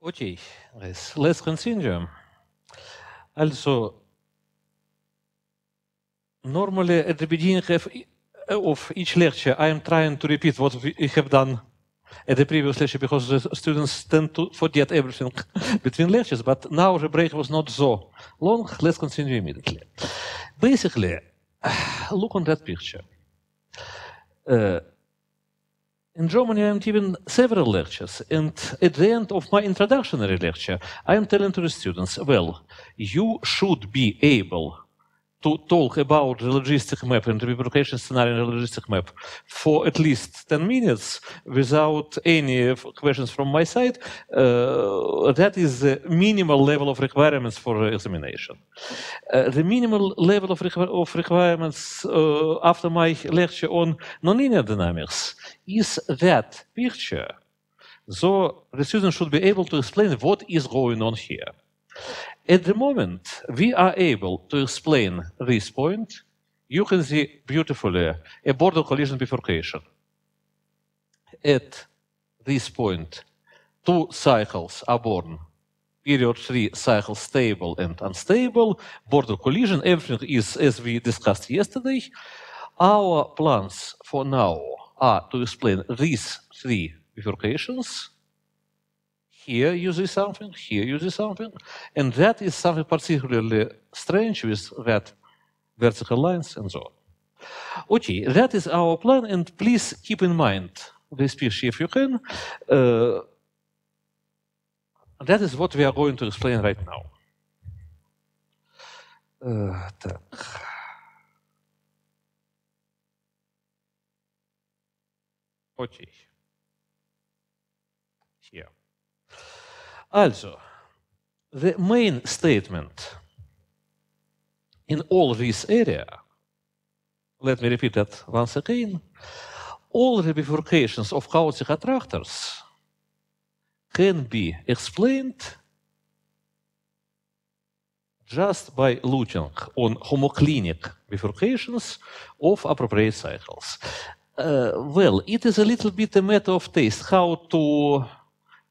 Okay, guys, let's continue. Also, normally at the beginning of, of each lecture, I am trying to repeat what we have done at the previous lecture because the students tend to forget everything between lectures, but now the break was not so long. Let's continue immediately. Basically, look on that picture. Uh, in Germany, I'm giving several lectures, and at the end of my introductory lecture, I am telling to the students, well, you should be able to talk about the logistic map and the bifurcation scenario in the logistic map for at least 10 minutes without any questions from my side, uh, that is the minimal level of requirements for examination. Uh, the minimal level of, requ of requirements uh, after my lecture on nonlinear dynamics is that picture. So the student should be able to explain what is going on here. At the moment, we are able to explain this point. You can see beautifully a border collision bifurcation. At this point, two cycles are born. Period three cycle stable and unstable, border collision, everything is as we discussed yesterday. Our plans for now are to explain these three bifurcations here you see something, here you see something, and that is something particularly strange with that vertical lines and so on. Okay, that is our plan, and please keep in mind this picture if you can. Uh, that is what we are going to explain right now. Uh, так. Okay. Also, the main statement in all this area, let me repeat that once again, all the bifurcations of chaotic attractors can be explained just by looking on homoclinic bifurcations of appropriate cycles. Uh, well, it is a little bit a matter of taste how to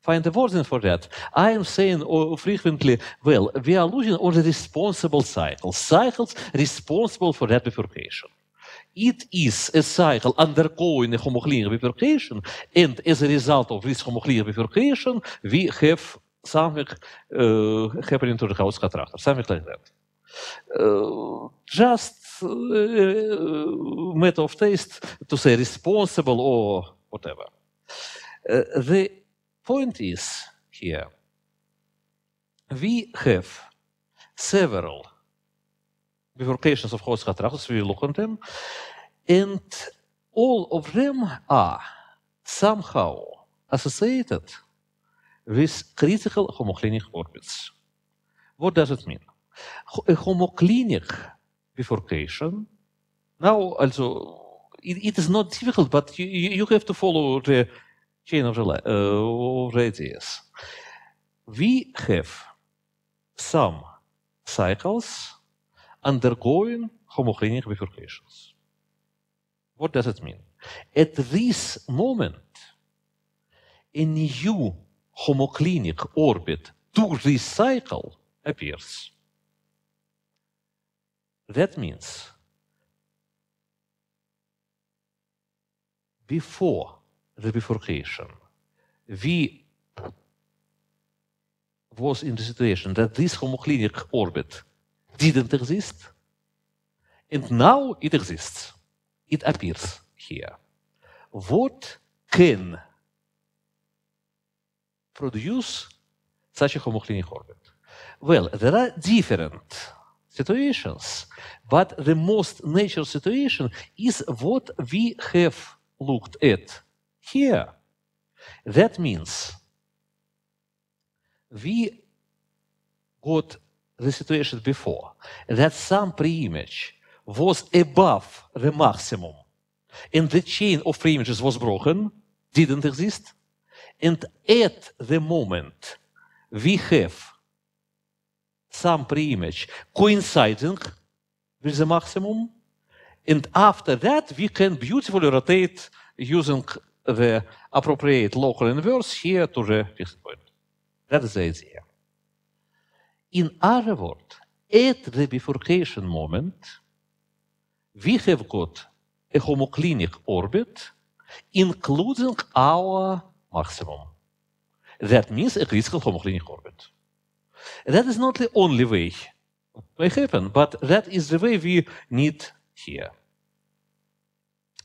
find a wording for that. I am saying frequently, well, we are losing on the responsible cycles, cycles responsible for that bifurcation. It is a cycle undergoing a homoclinic bifurcation, and as a result of this homoclinic bifurcation, we have something uh, happening to the host attractor, something like that. Uh, just uh, matter of taste to say responsible or whatever. Uh, the point is here, we have several bifurcations of host attractors, we look on them, and all of them are somehow associated with critical homoclinic orbits. What does it mean? A homoclinic bifurcation, now also, it, it is not difficult, but you, you have to follow the chain of, uh, radius. We have some cycles undergoing homoclinic bifurcations. What does it mean? At this moment, a new homoclinic orbit to this cycle appears. That means before the bifurcation, we was in the situation that this homoclinic orbit didn't exist, and now it exists. It appears here. What can produce such a homoclinic orbit? Well, there are different situations, but the most natural situation is what we have looked at here. That means we got the situation before that some pre-image was above the maximum and the chain of pre-images was broken, didn't exist. And at the moment we have some pre-image coinciding with the maximum, and after that we can beautifully rotate using the appropriate local inverse here to the fixed point. That is the idea. In other words, at the bifurcation moment, we have got a homoclinic orbit, including our maximum. That means a critical homoclinic orbit. That is not the only way it may happen, but that is the way we need here.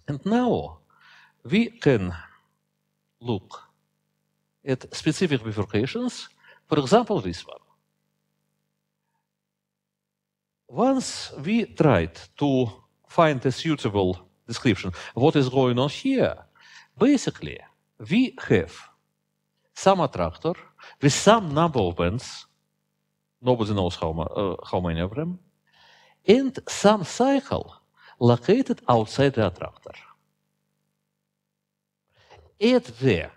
And now we can look at specific bifurcations, for example, this one. Once we tried to find a suitable description what is going on here, basically we have some attractor with some number of bands, nobody knows how, uh, how many of them, and some cycle located outside the attractor. At the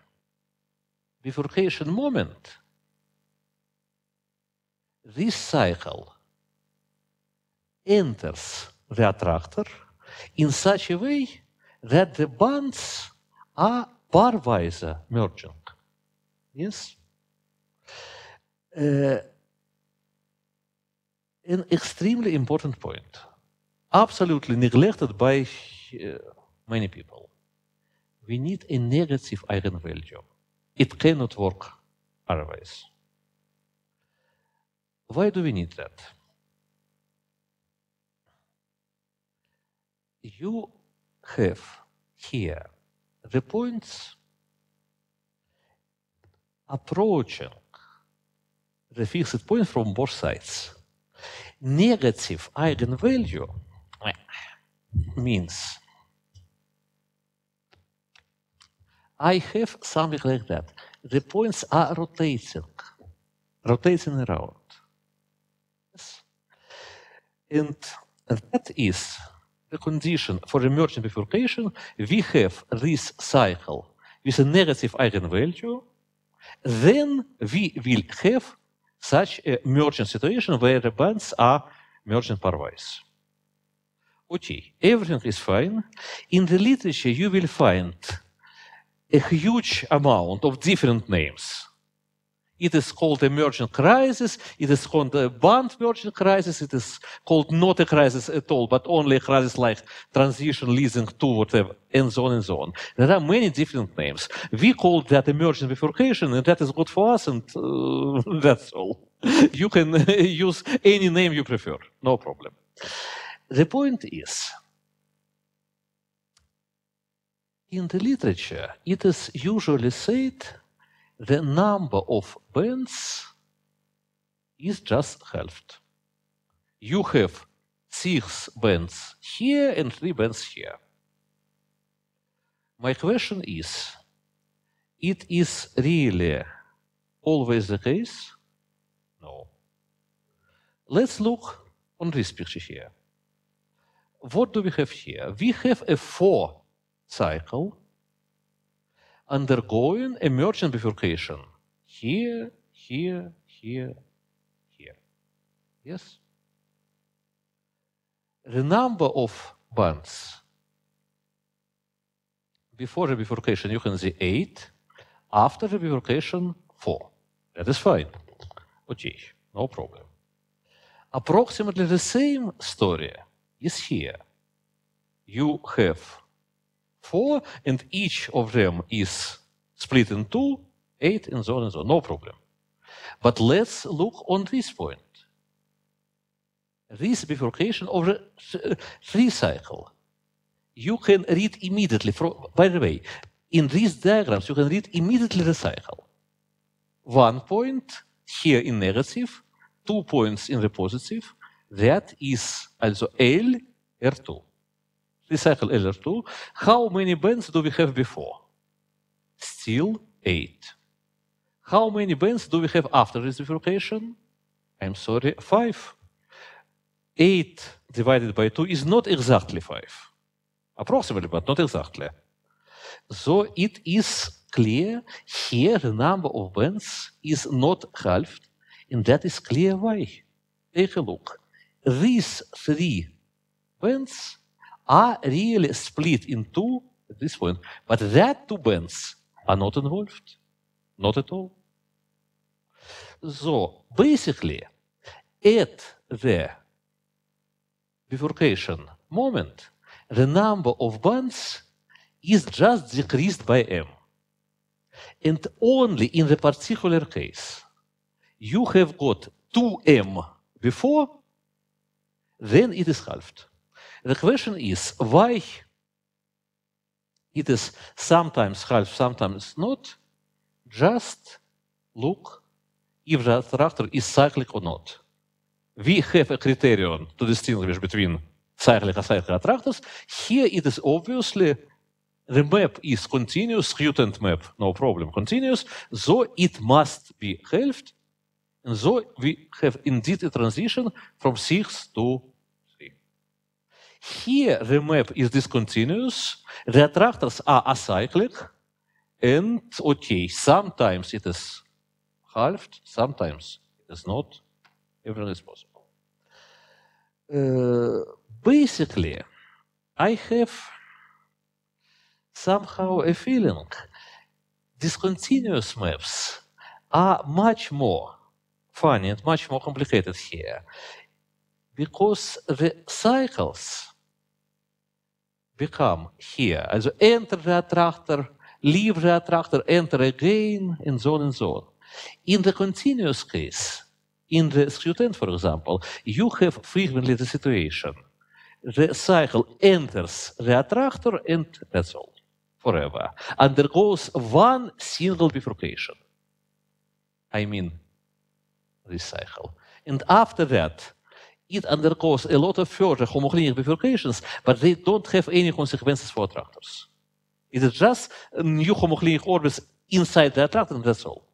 bifurcation moment, this cycle enters the attractor in such a way that the bands are pairwise merging. Yes? Uh, an extremely important point, absolutely neglected by uh, many people. We need a negative eigenvalue. It cannot work otherwise. Why do we need that? You have here the points approaching the fixed point from both sides. Negative eigenvalue eh, means I have something like that. The points are rotating, rotating around. Yes. And that is the condition for merging bifurcation. We have this cycle with a negative eigenvalue. Then we will have such a merging situation where the bands are merging pairwise. Okay, everything is fine. In the literature, you will find a huge amount of different names. It is called merging crisis, it is called a band merging crisis, it is called not a crisis at all, but only a crisis like transition leading to whatever, and so on and so on. There are many different names. We call that merging bifurcation, and that is good for us, and uh, that's all. You can use any name you prefer, no problem. The point is, in the literature, it is usually said the number of bands is just halved. You have six bands here and three bands here. My question is, it is really always the case? No. Let's look on this picture here. What do we have here? We have a four cycle undergoing merging bifurcation. Here, here, here, here. Yes? The number of bands before the bifurcation, you can see 8. After the bifurcation, 4. That is fine. Okay, no problem. Approximately the same story is here. You have four, and each of them is split in two, eight, and so on and so on. No problem. But let's look on this point. This bifurcation of the three cycle. You can read immediately, from, by the way, in these diagrams, you can read immediately the cycle. One point here in negative, two points in the positive, that is also L, R2 recycle LR2. How many bands do we have before? Still eight. How many bands do we have after this? I'm sorry, five. Eight divided by two is not exactly five. Approximately, but not exactly. So it is clear here the number of bands is not halved, and that is clear why. Take a look. These three bands are really split in two at this point, but that two bands are not involved. Not at all. so basically, at the bifurcation moment, the number of bands is just decreased by m. And only in the particular case, you have got 2m before, then it is halved. The question is why it is sometimes halved, sometimes not. Just look if the attractor is cyclic or not. We have a criterion to distinguish between cyclic and cyclic attractors. Here it is obviously the map is continuous, Huttent map, no problem, continuous, so it must be halved, and so we have indeed a transition from 6 to 3. Here the map is discontinuous, the attractors are acyclic, and okay, sometimes it is halved, sometimes it is not, everything is possible. Uh, basically, I have somehow a feeling discontinuous maps are much more funny and much more complicated here because the cycles become here. Also enter the attractor, leave the attractor, enter again, and so on and so on. In the continuous case, in the skew tent, for example, you have frequently the situation. The cycle enters the attractor and that's all, forever. Undergoes one single bifurcation. I mean, this cycle. And after that, it undergoes a lot of further homoclinic bifurcations, but they don't have any consequences for attractors. It is just new homoclinic orbits inside the attractor, and that's all.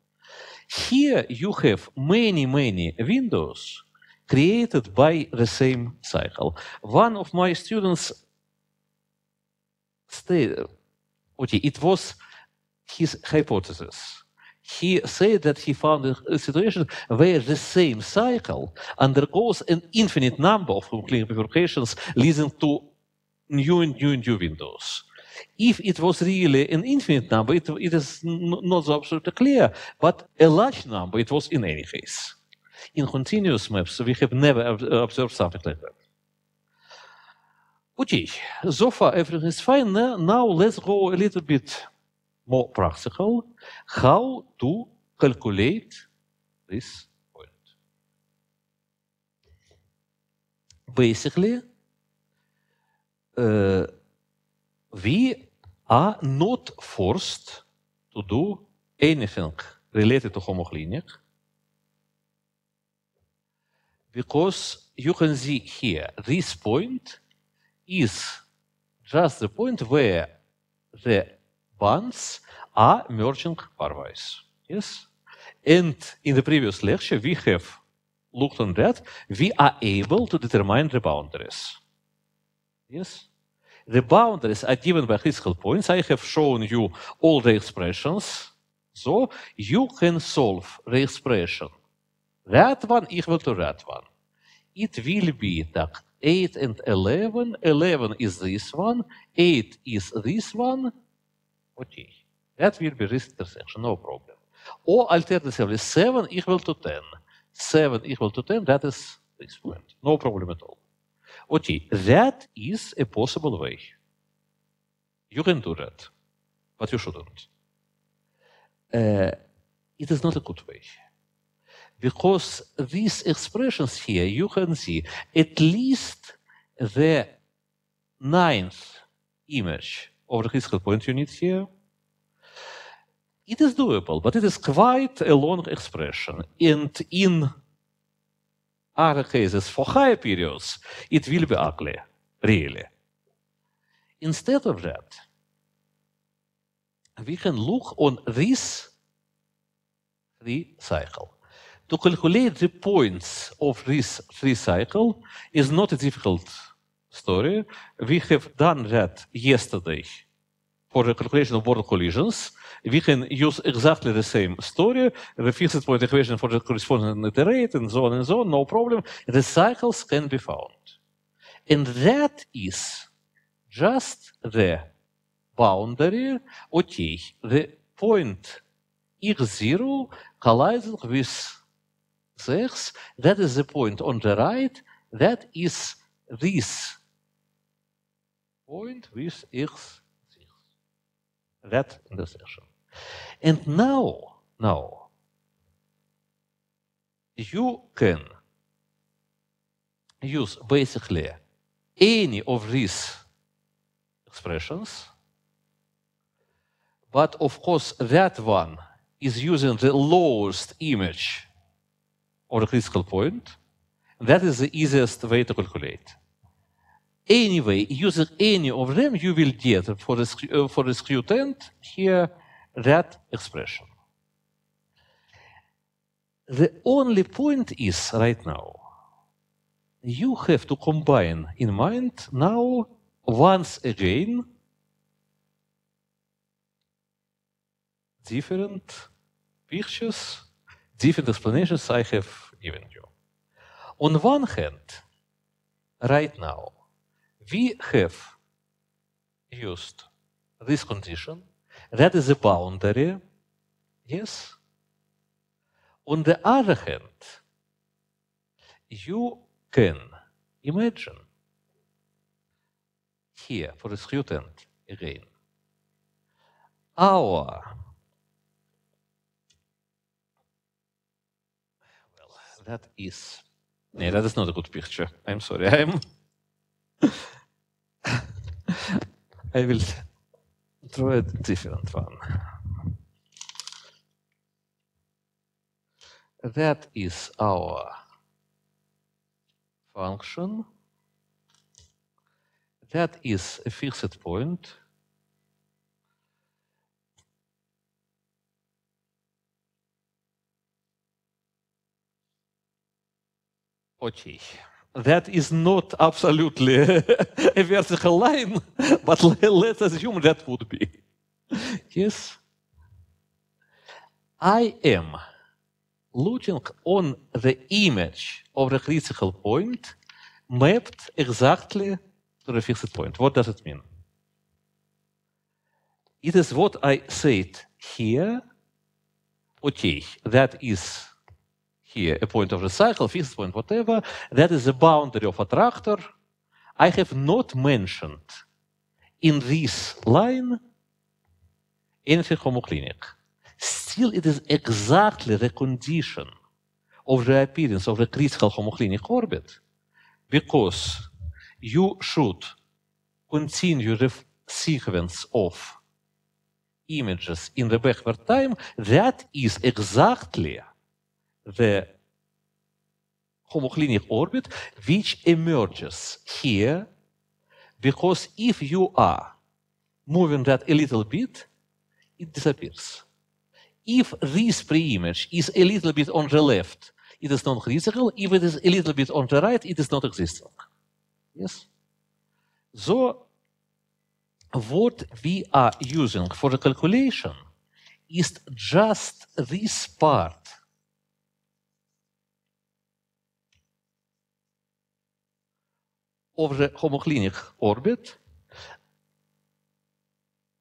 Here you have many, many windows created by the same cycle. One of my students stated, okay, it was his hypothesis. He said that he found a situation where the same cycle undergoes an infinite number of clinical bifurcations leading to new and new and new windows. If it was really an infinite number, it, it is not so absolutely clear, but a large number it was in any case. In continuous maps, we have never observed something like that. Okay, so far everything is fine. Now let's go a little bit more practical. How to calculate this point. Basically, uh, we are not forced to do anything related to homoclinic because you can see here this point is just the point where the bands are merging pairwise. Yes? And in the previous lecture, we have looked on that. We are able to determine the boundaries. Yes? The boundaries are given by critical points. I have shown you all the expressions. So you can solve the expression that one equal to that one. It will be that 8 and 11. 11 is this one. 8 is this one. Okay. That will be this intersection, no problem. Or alternatively, 7 equal to 10. 7 equal to 10, that is this point. No problem at all. Okay, that is a possible way. You can do that, but you shouldn't. Uh, it is not a good way. Because these expressions here, you can see at least the ninth image of the critical point unit here. It is doable, but it is quite a long expression. And in other cases, for higher periods, it will be ugly, really. Instead of that, we can look on this three cycle. To calculate the points of this three cycle is not a difficult story. We have done that yesterday for the calculation of border collisions. We can use exactly the same story, the fixed point equation for the corresponding iterate, and so on and so on, no problem. The cycles can be found. And that is just the boundary, okay, the point x0 colliding with x, that is the point on the right, that is this point with x, that intersection. And now, now, you can use basically any of these expressions, but of course that one is using the lowest image of the critical point. That is the easiest way to calculate. Anyway, using any of them, you will get for the, uh, for the skew tent here that expression. The only point is right now, you have to combine in mind now, once again, different pictures, different explanations I have given you. On one hand, right now, we have used this condition, that is a boundary, yes? On the other hand, you can imagine here for the skew tent again, our well, that is no, that is not a good picture. I'm sorry. I'm I will draw a different one. That is our function. That is a fixed point. Okay. That is not absolutely a vertical line, but let's assume that would be. Yes. I am looking on the image of the critical point mapped exactly to the fixed point. What does it mean? It is what I said here. Okay, that is here a point of the cycle, fixed point, whatever. That is the boundary of attractor. I have not mentioned in this line anything homoclinic still it is exactly the condition of the appearance of the critical homoclinic orbit because you should continue the sequence of images in the backward time, that is exactly the homoclinic orbit which emerges here because if you are moving that a little bit, it disappears. If this pre-image is a little bit on the left, it is non-critical. If it is a little bit on the right, it is not existing. Yes? So, what we are using for the calculation is just this part of the homoclinic orbit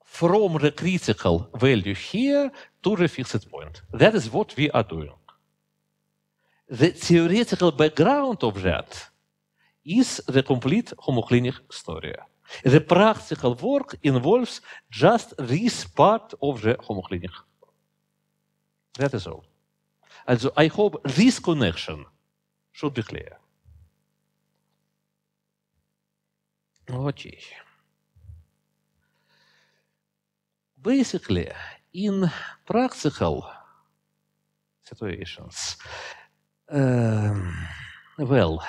from the critical value here to the fixed point. That is what we are doing. The theoretical background of that is the complete homoclinic story. The practical work involves just this part of the homoclinic. That is all. Also, I hope this connection should be clear. Okay. Basically, in practical situations, um, well,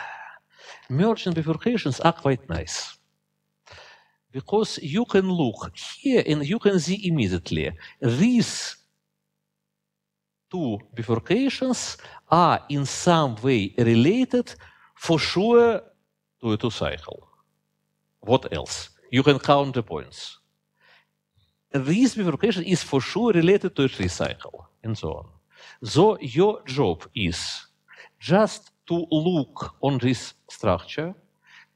merging bifurcations are quite nice because you can look here and you can see immediately these two bifurcations are in some way related for sure to a two cycle. What else? You can count the points this bifurcation is for sure related to a tree cycle and so on. So your job is just to look on this structure,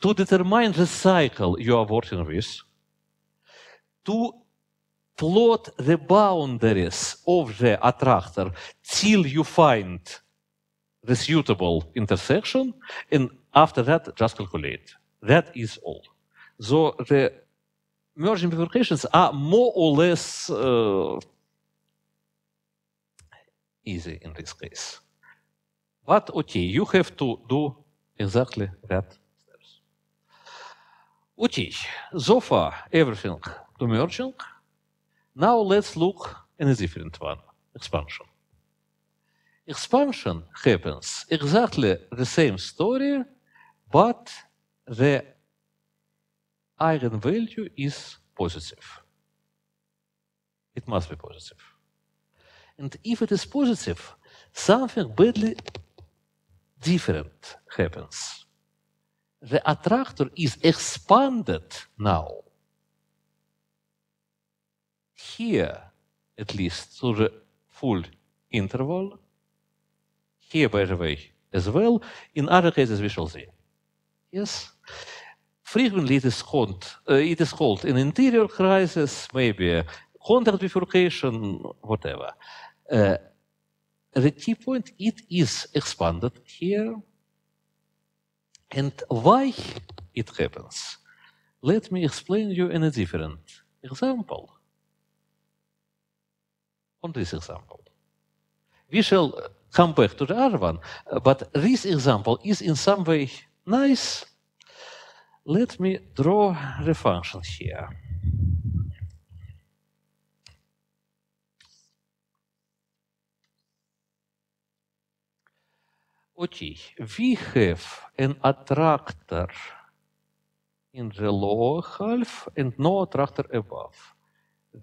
to determine the cycle you are working with, to plot the boundaries of the attractor till you find the suitable intersection, and after that, just calculate. That is all. So the merging bifurcations are more or less uh, easy in this case. But okay, you have to do exactly that steps. Okay, so far everything to merging. Now let's look in a different one, expansion. Expansion happens exactly the same story, but the eigenvalue is positive. It must be positive. And if it is positive, something badly different happens. The attractor is expanded now. Here, at least, to the full interval. Here, by the way, as well. In other cases, we shall see. Yes? Frequently, it is called, uh, it is called an interior crisis, maybe a contact bifurcation, whatever. Uh, the key point, it is expanded here. And why it happens? Let me explain you in a different example. On this example. We shall come back to the other one, but this example is in some way nice. Let me draw the function here. Okay, we have an attractor in the lower half and no attractor above.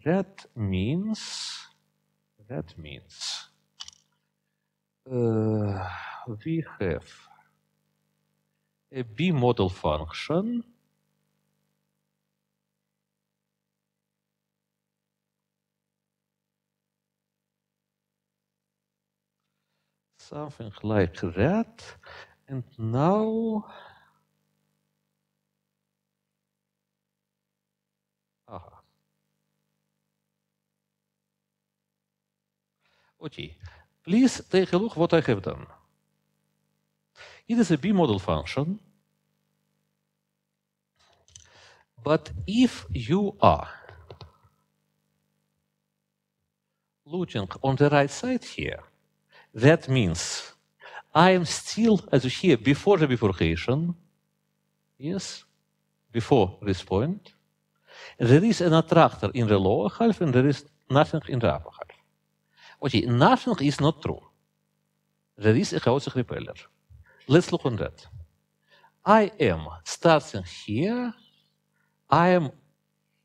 That means, that means uh, we have a bimodal function something like that. And now. Okay, please take a look what I have done. It is a bimodal function, but if you are looking on the right side here, that means I am still, as you hear, before the bifurcation, yes, before this point. There is an attractor in the lower half and there is nothing in the upper half. Okay, nothing is not true. There is a chaotic repeller. Let's look on that. I am starting here, I am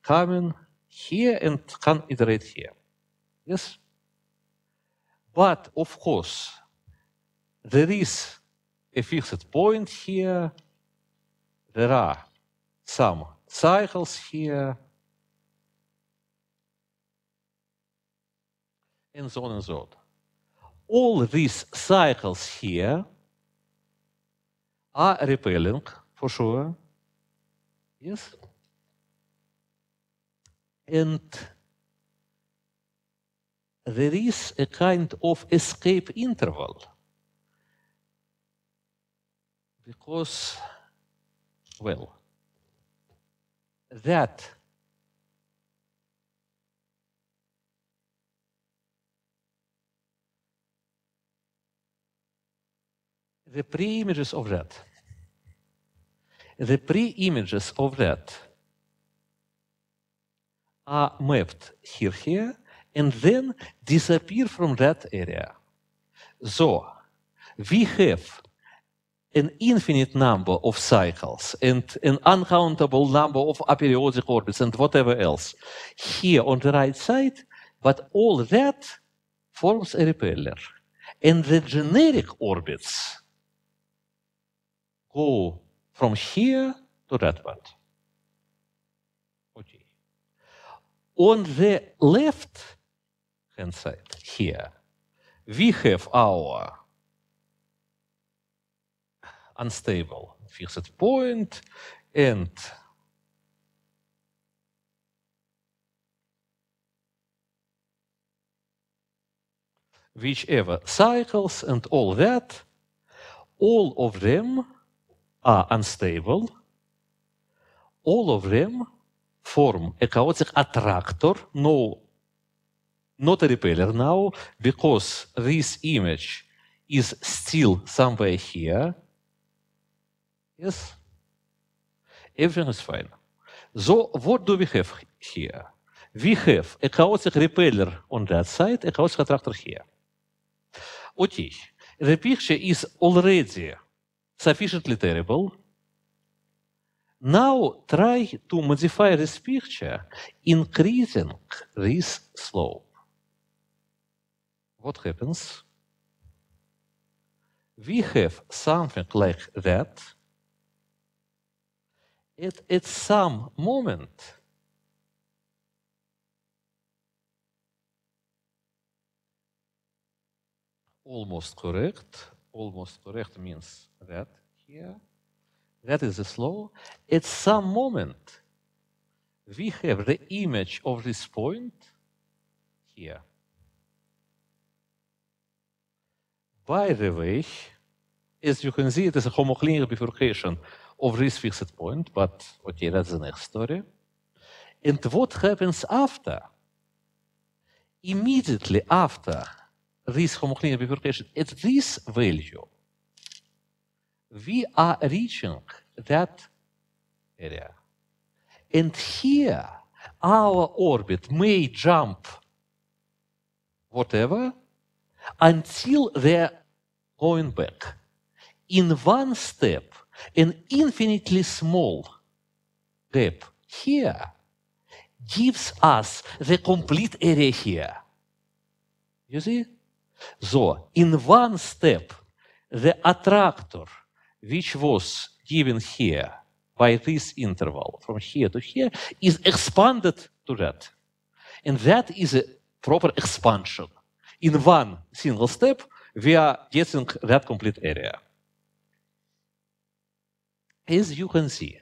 coming here and can iterate here. Yes? But of course, there is a fixed point here. There are some cycles here. And so on and so on. All these cycles here are repelling for sure. Yes? And there is a kind of escape interval. Because, well, that the pre-images of that, the pre-images of that are mapped here, here, and then disappear from that area. So we have an infinite number of cycles and an uncountable number of aperiodic orbits and whatever else here on the right side, but all that forms a repeller. And the generic orbits go from here to that one. Okay. On the left hand side here, we have our unstable fixed point and whichever cycles and all that all of them are unstable. All of them form a chaotic attractor, no, not a repeller now, because this image is still somewhere here. Yes? Everything is fine. So what do we have here? We have a chaotic repeller on that side, a chaotic attractor here. Okay, the picture is already sufficiently terrible. Now try to modify this picture, increasing this slope. What happens? We have something like that. At, at some moment, almost correct. Almost correct means that here. That is the slow. At some moment, we have the image of this point here. By the way, as you can see, it is a homoclinic bifurcation of this fixed point, but okay, that's the next story. And what happens after? Immediately after this homoclinic bifurcation, at this value, we are reaching that area. And here, our orbit may jump whatever until they're going back. In one step, an infinitely small gap here gives us the complete area here. You see? So, in one step, the attractor which was given here by this interval from here to here is expanded to that. And that is a proper expansion. In one single step, we are getting that complete area. As you can see,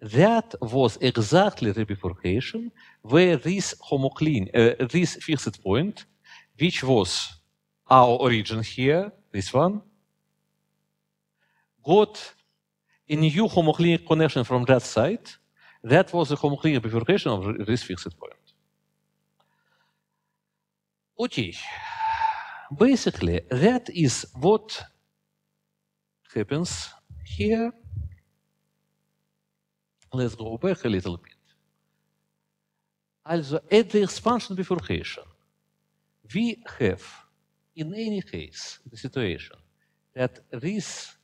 that was exactly the bifurcation where this homocline, uh, this fixed point, which was our origin here, this one, got a new homoclinic connection from that side. That was the homoclinic bifurcation of this fixed point. Okay, basically that is what happens here. Let's go back a little bit. Also, at the expansion bifurcation, we have, in any case, the situation that this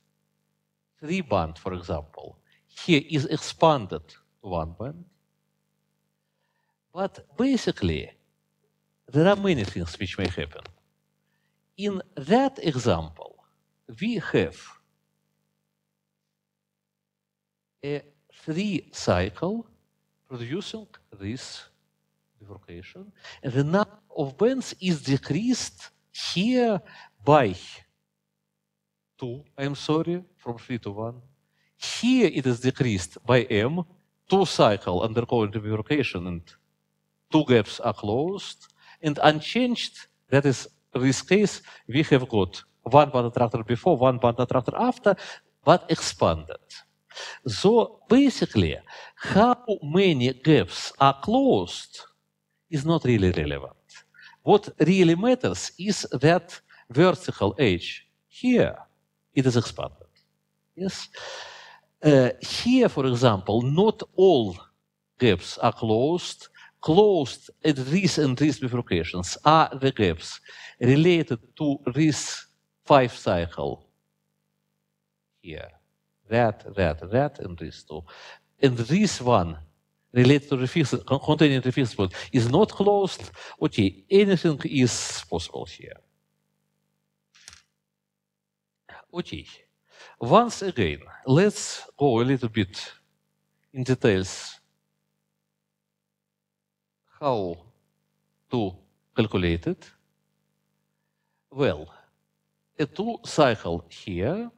three band, for example, here is expanded to one band. But basically, there are many things which may happen. In that example, we have a three cycle producing this bifurcation, and the number of bands is decreased here by 2, I'm sorry, from 3 to 1. Here it is decreased by m, two cycle undergoing bifurcation and two gaps are closed, and unchanged, that is this case, we have got one band attractor before, one band attractor after, but expanded. So basically, how many gaps are closed is not really relevant. What really matters is that vertical edge here it is expanded. Yes. Uh, here, for example, not all gaps are closed. Closed at these and these bifurcations are the gaps related to this five cycle here. That, that, that, and these two. And this one related to fixed, containing fixed is not closed. Okay, anything is possible here. Okay. Once again, let's go a little bit in details how to calculate it. Well, a two cycle here,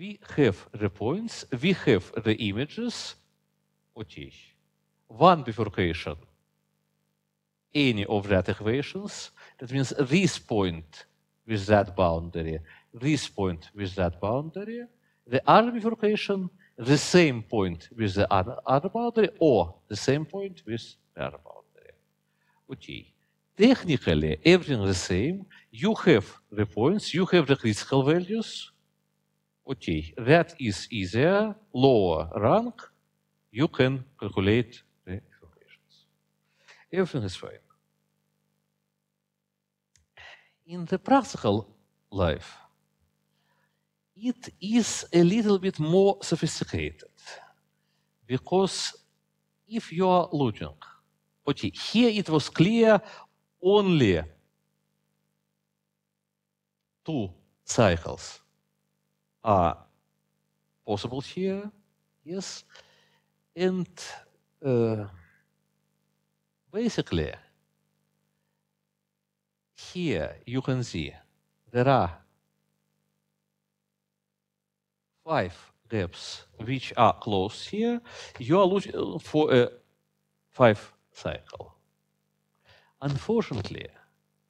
we have the points, we have the images, okay. One bifurcation, any of that equations, that means this point with that boundary, this point with that boundary, the other bifurcation, the same point with the other, boundary, or the same point with the other boundary. Okay. Technically, everything the same. You have the points, you have the critical values. Okay, that is easier, lower rank. You can calculate the equations. Everything is fine. In the practical life, it is a little bit more sophisticated because if you are looking, okay, here it was clear only two cycles are possible here, yes, and uh, basically here you can see there are five gaps which are closed here. You are looking for a five cycle. Unfortunately,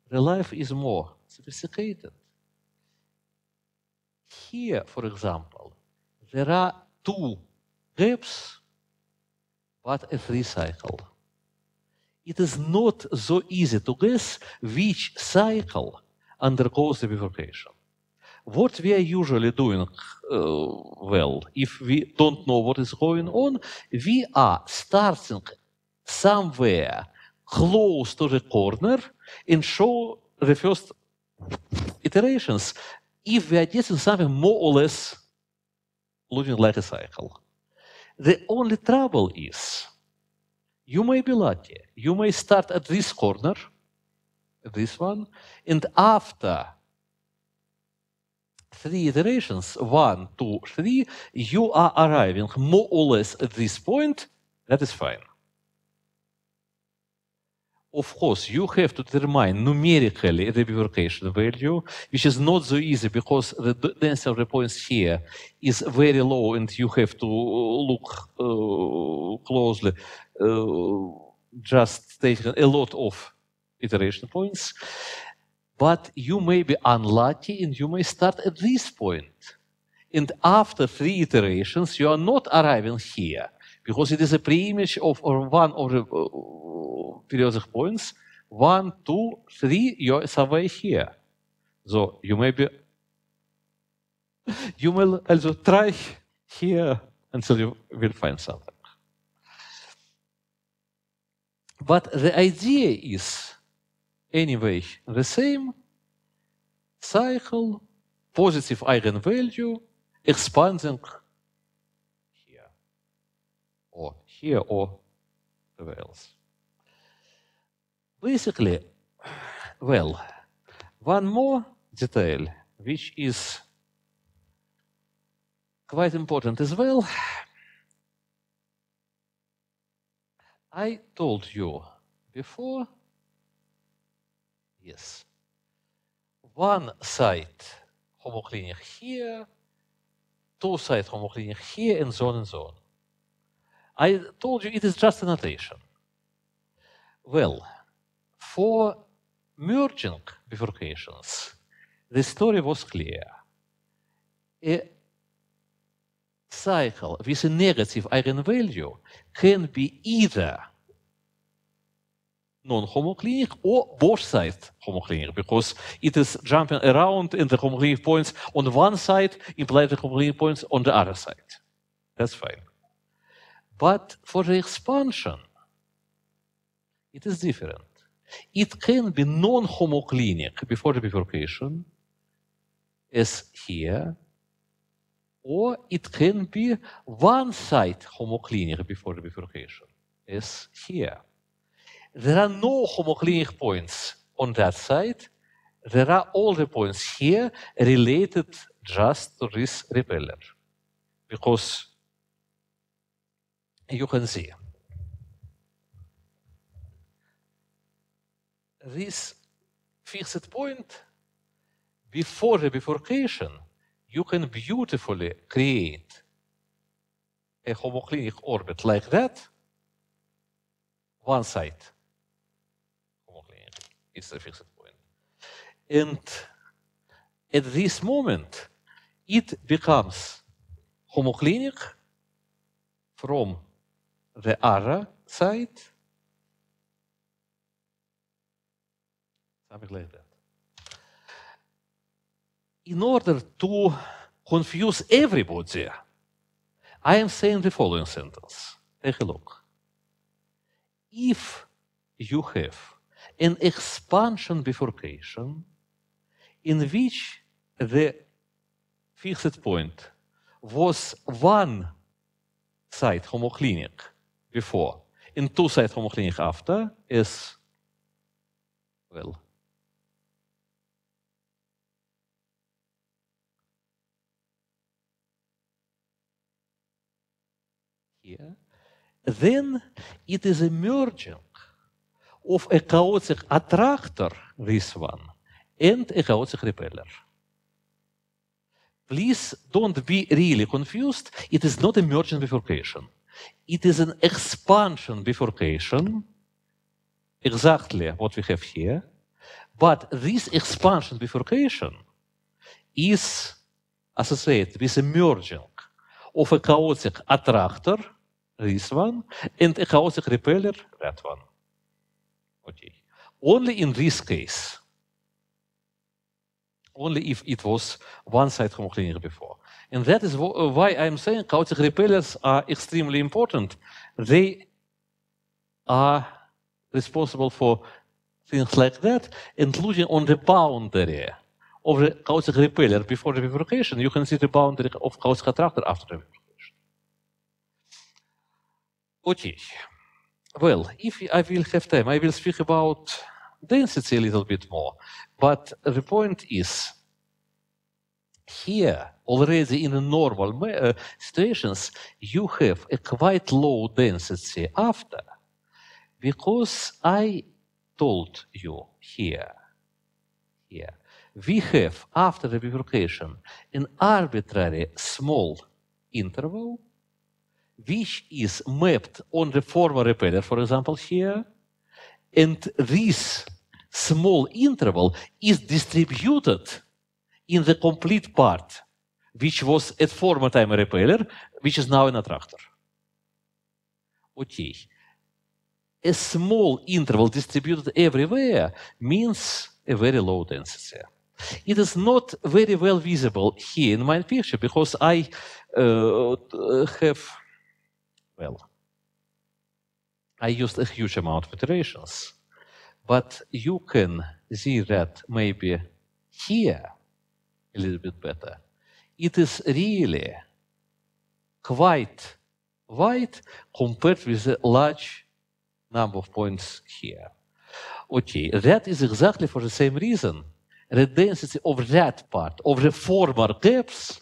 the life is more sophisticated. Here, for example, there are two gaps, but a three cycle. It is not so easy to guess which cycle undergoes the bifurcation. What we are usually doing, uh, well, if we don't know what is going on, we are starting somewhere close to the corner and show the first iterations if we are getting something more or less looking like a cycle. The only trouble is you may be lucky. You may start at this corner, this one, and after three iterations, one, two, three, you are arriving more or less at this point, that is fine. Of course, you have to determine numerically the bifurcation value, which is not so easy because the density of the points here is very low and you have to look uh, closely, uh, just taking a lot of iteration points. But you may be unlucky and you may start at this point. And after three iterations, you are not arriving here because it is a pre-image of or one of the uh, periodic points. One, two, three, you're somewhere here. So you may be, you will also try here until you will find something. But the idea is, anyway, the same cycle, positive eigenvalue, expanding or here or everywhere else. Basically, well, one more detail, which is quite important as well. I told you before, yes, one side homoclinic here, two side homoclinic here, and so on and so on. I told you it is just a notation. Well, for merging bifurcations, the story was clear. A cycle with a negative eigenvalue can be either non-homoclinic or both sides homoclinic because it is jumping around in the homoclinic points on one side implies the homoclinic points on the other side. That's fine. But for the expansion, it is different. It can be non-homoclinic before the bifurcation, as here, or it can be one-side homoclinic before the bifurcation, as here. There are no homoclinic points on that side. There are all the points here related just to this repeller. Because you can see this fixed point before the bifurcation, you can beautifully create a homoclinic orbit like that, one side homoclinic is the fixed point. And at this moment, it becomes homoclinic from the other side, something like that. In order to confuse everybody, I am saying the following sentence. Take a look. If you have an expansion bifurcation in which the fixed point was one side homoclinic before two side homoclinic after is, well, here, then it is a merging of a chaotic attractor, this one, and a chaotic repeller. Please don't be really confused. It is not a merging bifurcation. It is an expansion bifurcation, exactly what we have here. But this expansion bifurcation is associated with a merging of a chaotic attractor, this one, and a chaotic repeller, that one. Okay. Only in this case, only if it was one-side homoclinic before. And that is why I'm saying chaotic repellers are extremely important. They are responsible for things like that, including on the boundary of the chaotic repeller before the bifurcation. You can see the boundary of chaotic attractor after the bifurcation. Okay. Well, if I will have time, I will speak about density a little bit more. But the point is, here, already in normal uh, situations, you have a quite low density after, because I told you here, here, we have, after the bifurcation, an arbitrary small interval which is mapped on the former repeller, for example, here, and this small interval is distributed in the complete part, which was at former time a repeller, which is now an attractor. Okay. A small interval distributed everywhere means a very low density. It is not very well visible here in my picture because I uh, have well. I used a huge amount of iterations, but you can see that maybe here a little bit better. It is really quite wide compared with a large number of points here. Okay, that is exactly for the same reason. The density of that part, of the former gaps,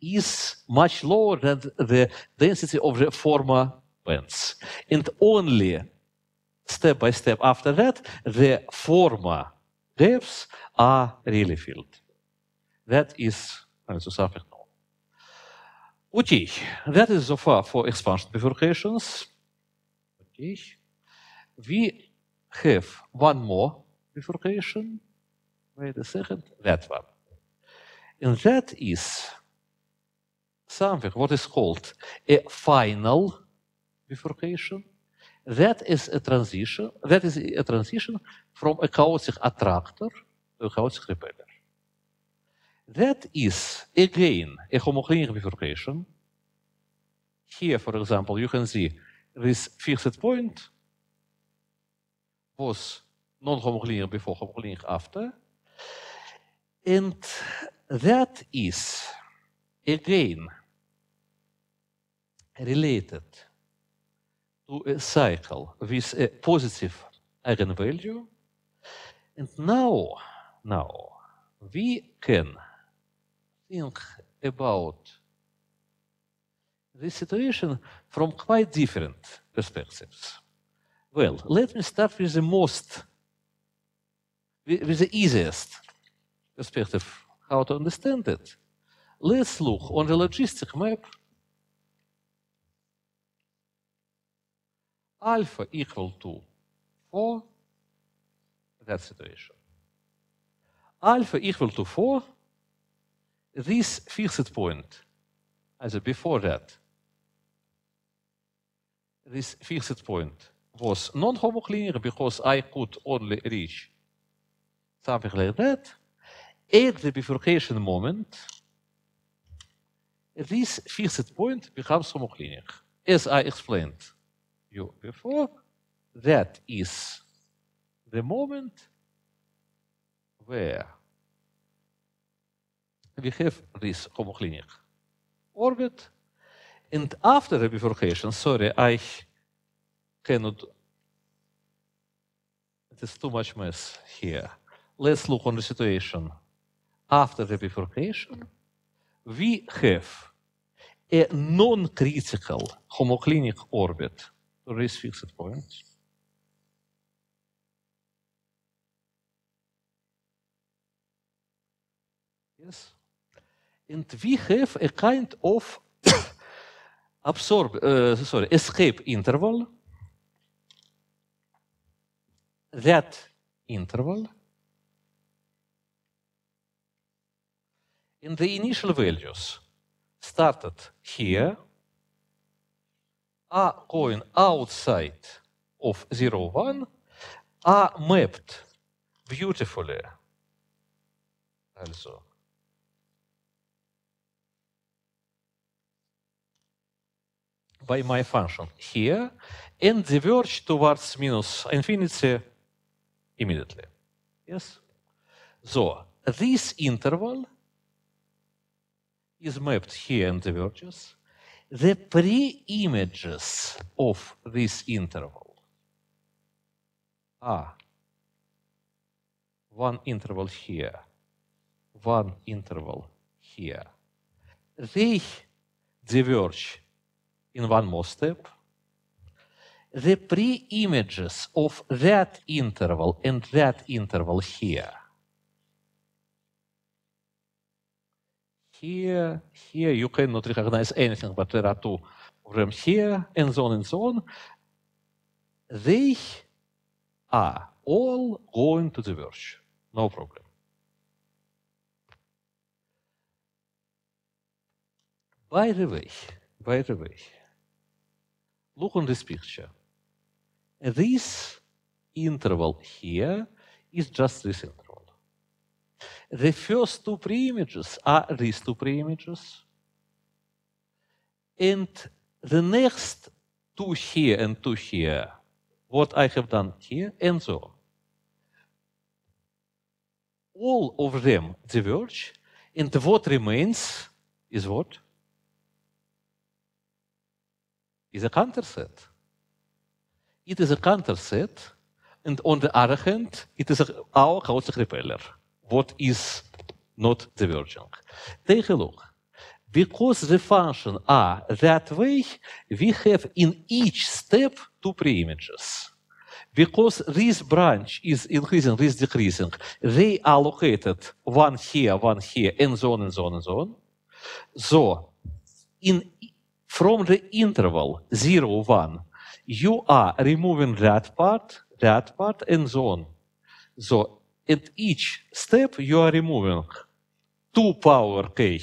is much lower than the density of the former bands. And only step by step after that, the former depths are really filled. That is. Uh, okay, that is so far for expansion bifurcations. Okay, we have one more bifurcation. Wait a second, that one. And that is something what is called a final bifurcation. That is a transition. That is a transition from a chaotic attractor to a chaotic repeller. That is again a homoclinic bifurcation. Here, for example, you can see this fixed point was non-homoclinic before, homoclinic after. And that is again related to a cycle with a positive eigenvalue. And now, now we can think about this situation from quite different perspectives. Well, let me start with the most, with the easiest perspective how to understand it. Let's look on the logistic map alpha equal to 4, that situation. Alpha equal to 4 this fixed point, as before that, this fixed point was non-homoclinear because I could only reach something like that. At the bifurcation moment, this fixed point becomes homoclinear. As I explained you before, that is the moment where we have this homoclinic orbit. And after the bifurcation, sorry, I cannot, it is too much mess here. Let's look on the situation after the bifurcation. We have a non-critical homoclinic orbit to this fixed point. Yes. And we have a kind of absorb, uh, sorry, escape interval. That interval in the initial values started here are going outside of 0, 1 are mapped beautifully also by my function here and diverge towards minus infinity immediately. Yes? So this interval is mapped here and diverges. The pre-images of this interval are one interval here, one interval here. They diverge in one more step, the pre-images of that interval and that interval here. Here, here you cannot recognize anything, but there are two of them here, and so on and so on. They are all going to diverge, no problem. By the way, by the way, look on this picture. This interval here is just this interval. The first two pre-images are these two pre-images. And the next two here and two here, what I have done here, and so on. All of them diverge, and what remains is what? Is a Cantor set. It is a Cantor set, and on the other hand, it is a, our Kauzig repeller, what is not diverging. Take a look. Because the function are that way, we have in each step two pre-images. Because this branch is increasing, this decreasing, they are located one here, one here, and so on and so on and so on. So, in from the interval 0, 1, you are removing that part, that part, and so on. So at each step, you are removing 2 power k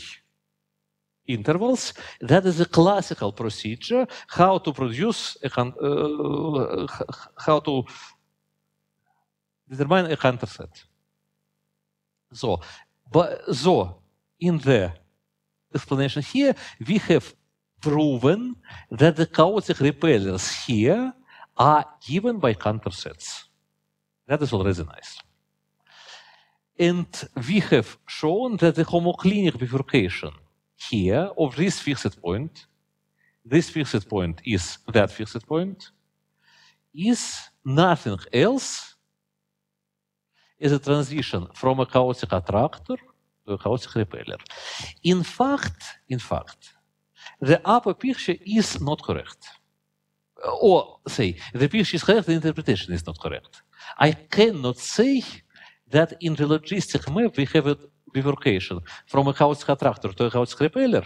intervals. That is a classical procedure how to produce, a, uh, how to determine a Cantor set. So, but, so in the explanation here, we have proven that the chaotic repellers here are given by Cantor sets. That is already nice. And we have shown that the homoclinic bifurcation here of this fixed point, this fixed point is that fixed point, is nothing else is a transition from a chaotic attractor to a chaotic repeller. In fact, in fact, the upper picture is not correct. Or say, the picture is correct, the interpretation is not correct. I cannot say that in the logistic map we have a bifurcation from a house attractor to a house repeller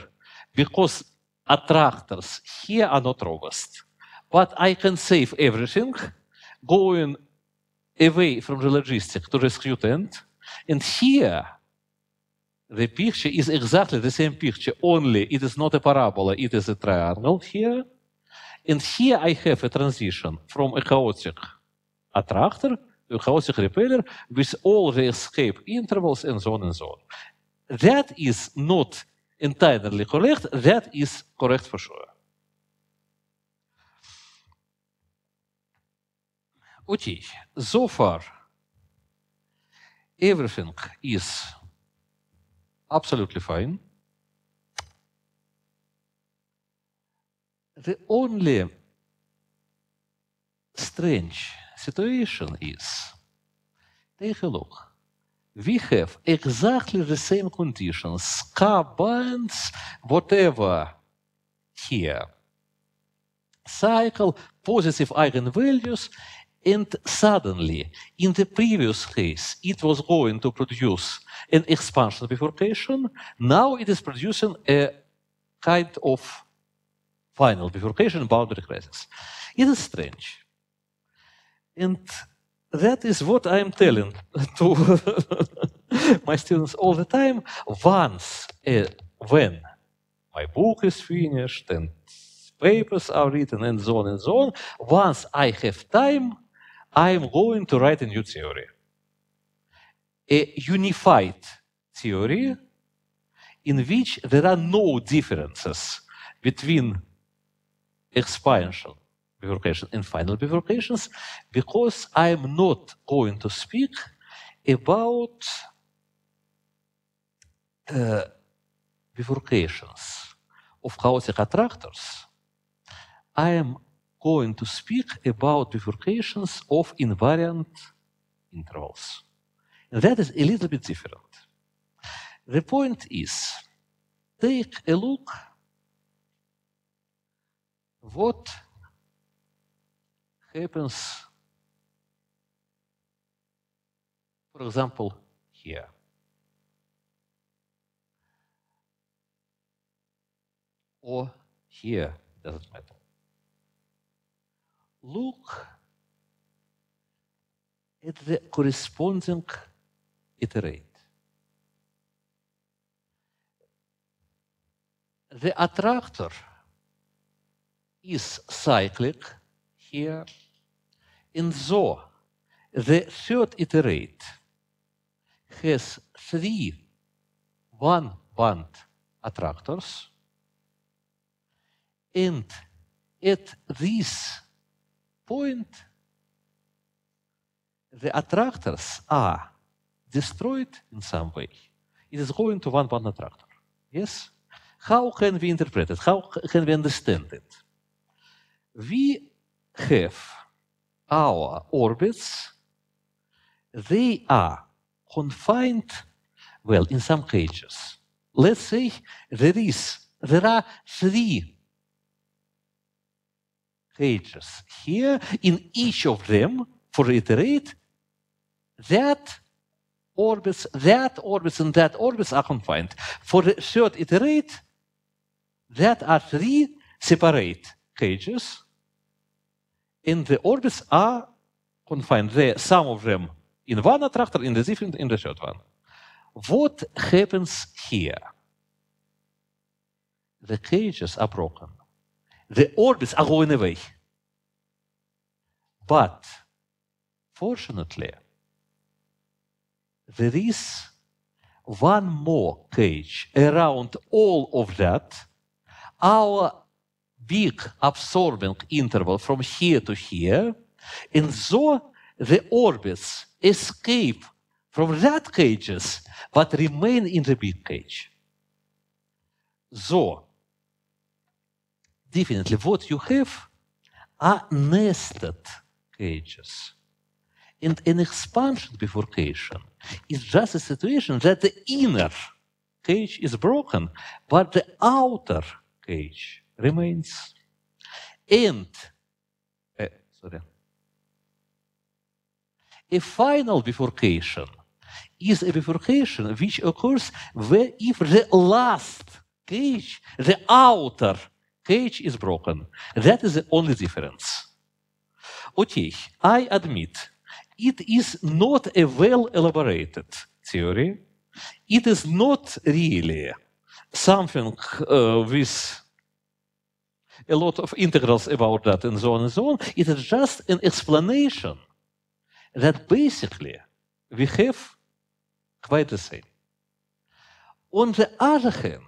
because attractors here are not robust. But I can save everything going away from the logistic to the tent. And here, the picture is exactly the same picture, only it is not a parabola, it is a triangle here. And here I have a transition from a chaotic attractor to a chaotic repeller with all the escape intervals and so on and so on. That is not entirely correct, that is correct for sure. Okay, so far everything is absolutely fine. The only strange situation is, take a look. We have exactly the same conditions, K binds whatever here. Cycle, positive eigenvalues, and suddenly, in the previous case, it was going to produce an expansion bifurcation. Now it is producing a kind of final bifurcation boundary crisis. It is strange. And that is what I am telling to my students all the time. Once, uh, when my book is finished and papers are written and so on and so on, once I have time, I am going to write a new theory. A unified theory in which there are no differences between expansion bifurcation and final bifurcations because I am not going to speak about uh, bifurcations of chaotic attractors. I am going to speak about bifurcations of invariant intervals. And that is a little bit different. The point is, take a look what happens, for example, here. Or here, doesn't matter look at the corresponding iterate. The attractor is cyclic here, and so the third iterate has three one-band attractors, and at this point, the attractors are destroyed in some way. It is going to one one attractor. Yes? How can we interpret it? How can we understand it? We have our orbits, they are confined, well, in some cases. Let's say there is, there are three pages. Here, in each of them, for iterate, that orbits, that orbits, and that orbits are confined. For the third iterate, that are three separate cages, and the orbits are confined. There, some of them in one attractor, in the different in the third one. What happens here? The cages are broken the orbits are going away. But fortunately, there is one more cage around all of that. Our big absorbing interval from here to here, and so the orbits escape from that cages but remain in the big cage. So, definitely what you have are nested cages. And an expansion bifurcation is just a situation that the inner cage is broken, but the outer cage remains. And, uh, sorry, a final bifurcation is a bifurcation which occurs where if the last cage, the outer cage is broken. That is the only difference. Okay, I admit it is not a well elaborated theory. it is not really something uh, with a lot of integrals about that and so on and so on. It is just an explanation that basically we have quite the same. On the other hand,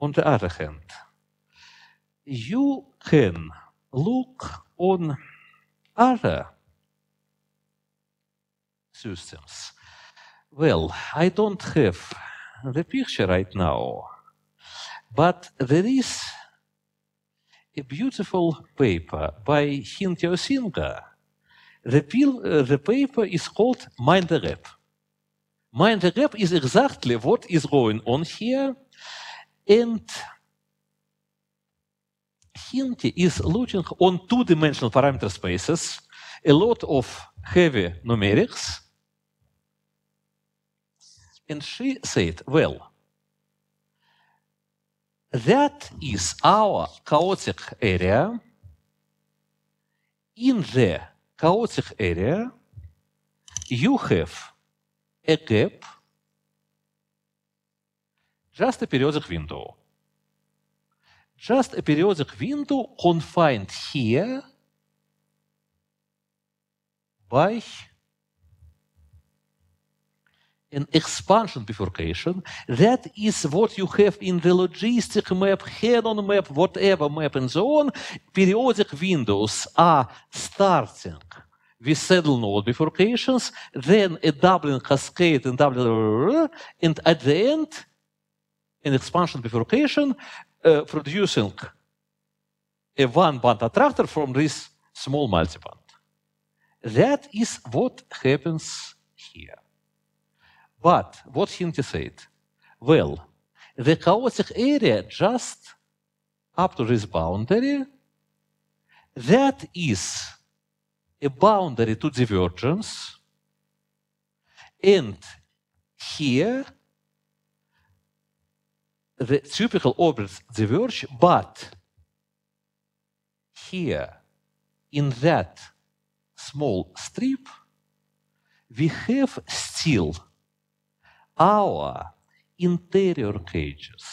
on the other hand, you can look on other systems. Well, I don't have the picture right now, but there is a beautiful paper by Hinke Osinga. The, uh, the paper is called Mind the Gap. Mind the Gap is exactly what is going on here, and Hinke is looking on two-dimensional parameter spaces, a lot of heavy numerics, and she said, well, that is our chaotic area. In the chaotic area, you have a gap, just a periodic window. Just a periodic window confined here by an expansion bifurcation. That is what you have in the logistic map, Hénon map, whatever map, and so on. Periodic windows are starting with saddle node bifurcations, then a doubling cascade and doubling, and at the end, an expansion bifurcation uh, producing a one-band attractor from this small multiband. That is what happens here. But what Hinke said? Well, the chaotic area just up to this boundary, that is a boundary to divergence. And here, the typical orbits diverge, but here, in that small strip, we have still our interior cages,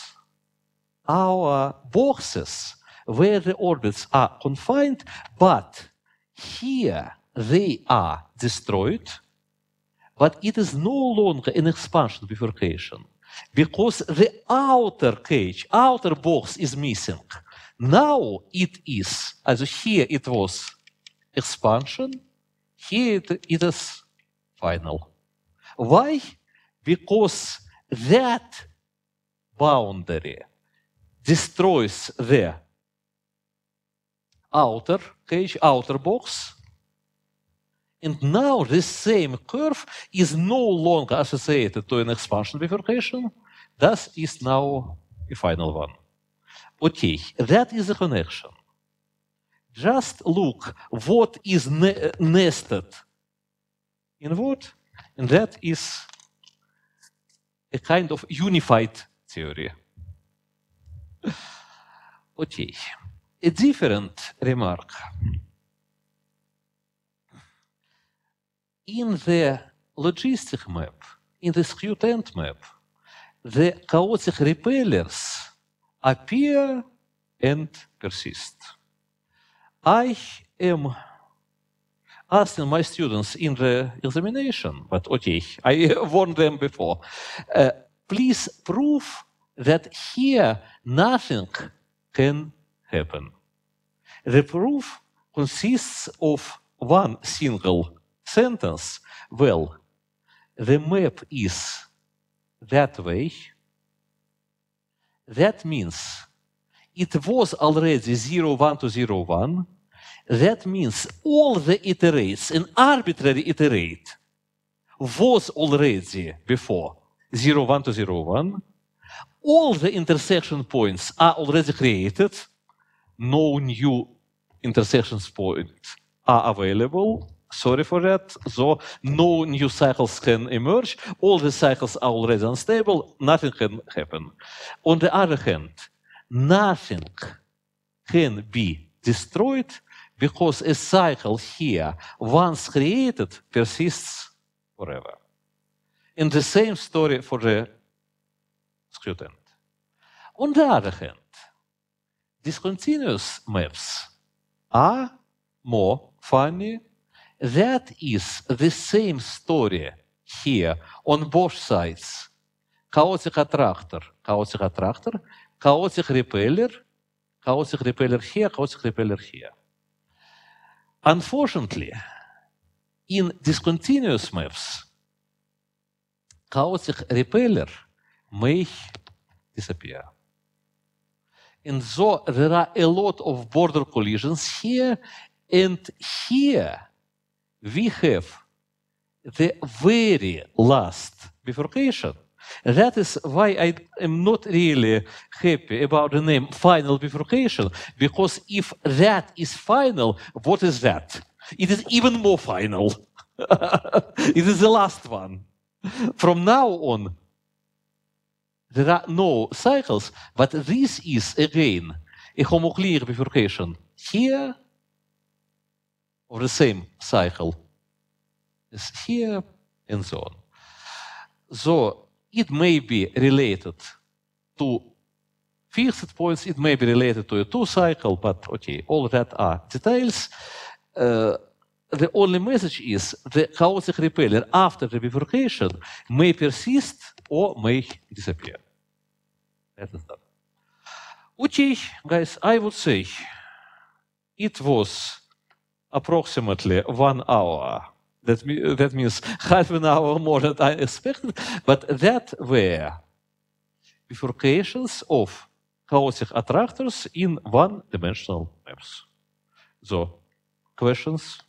our boxes where the orbits are confined, but here they are destroyed, but it is no longer an expansion bifurcation because the outer cage, outer box is missing. Now it is, as here it was expansion, here it, it is final. Why? because that boundary destroys the outer cage, outer box, and now this same curve is no longer associated to an expansion bifurcation, thus is now a final one. Okay, that is a connection. Just look what is ne nested in what, and that is a kind of unified theory. okay, a different remark. In the logistic map, in the skew tent map, the chaotic repellers appear and persist. I am asking my students in the examination, but okay, I warned them before. Uh, please prove that here nothing can happen. The proof consists of one single sentence. Well, the map is that way. That means it was already 0, 1 to 0, 1. That means all the iterates, an arbitrary iterate, was already before 0, 1 to 0, 1. All the intersection points are already created. No new intersection points are available. Sorry for that. So no new cycles can emerge. All the cycles are already unstable. Nothing can happen. On the other hand, nothing can be destroyed because a cycle here, once created, persists forever. in the same story for the student. On the other hand, discontinuous maps are more funny. That is the same story here on both sides. Chaotic attractor, chaotic attractor, chaotic repeller, chaotic repeller here, chaotic repeller here. Unfortunately, in discontinuous maps, chaotic repeller may disappear. And so there are a lot of border collisions here, and here we have the very last bifurcation. That is why I am not really happy about the name final bifurcation, because if that is final, what is that? It is even more final. it is the last one. From now on, there are no cycles, but this is again a homoclear bifurcation here of the same cycle is here and so on. So it may be related to fixed points, it may be related to a two cycle, but okay, all that are details. Uh, the only message is the chaotic repeller after the bifurcation may persist or may disappear. That is that. Okay, guys, I would say it was approximately one hour. That, that means half an hour more than I expected, but that were bifurcations of chaotic attractors in one-dimensional maps. So, questions?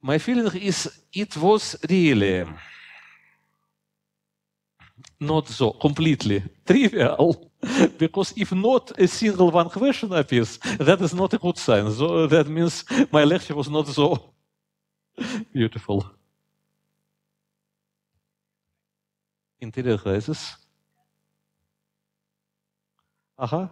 My feeling is it was really not so completely trivial, because if not a single one question appears, that is not a good sign. So uh, that means my lecture was not so beautiful. Interior crisis. Aha.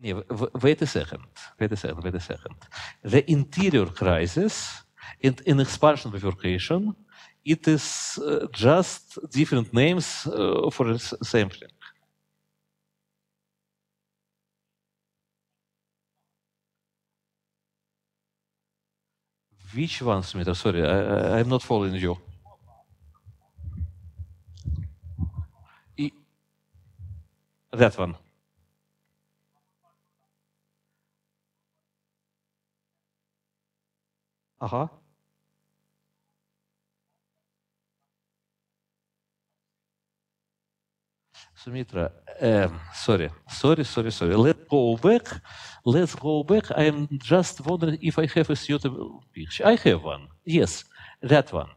Nee, wait a second. Wait a second. Wait a second. The interior crisis in, expansion bifurcation, it is uh, just different names uh, for the same thing. Which one, Smita? Sorry, I, am not following you. that one. Aha. Soumitro, um, sorry, sorry, sorry, sorry. Let's go back. Let's go back. I am just wondering if I have a suitable picture. I have one. Yes, that one.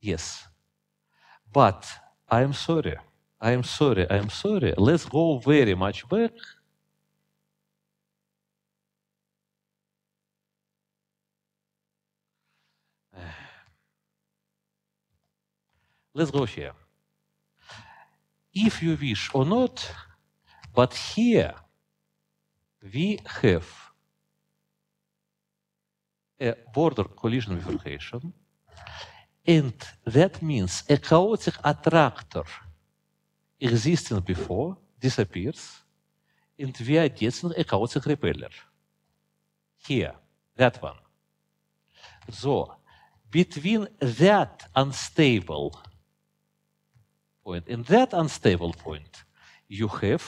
Yes. But I am sorry. I am sorry. I am sorry. Let's go very much back. Let's go here. If you wish or not, but here we have a border collision bifurcation, and that means a chaotic attractor existing before disappears, and we are getting a chaotic repeller. Here, that one. So, between that unstable point. In that unstable point, you have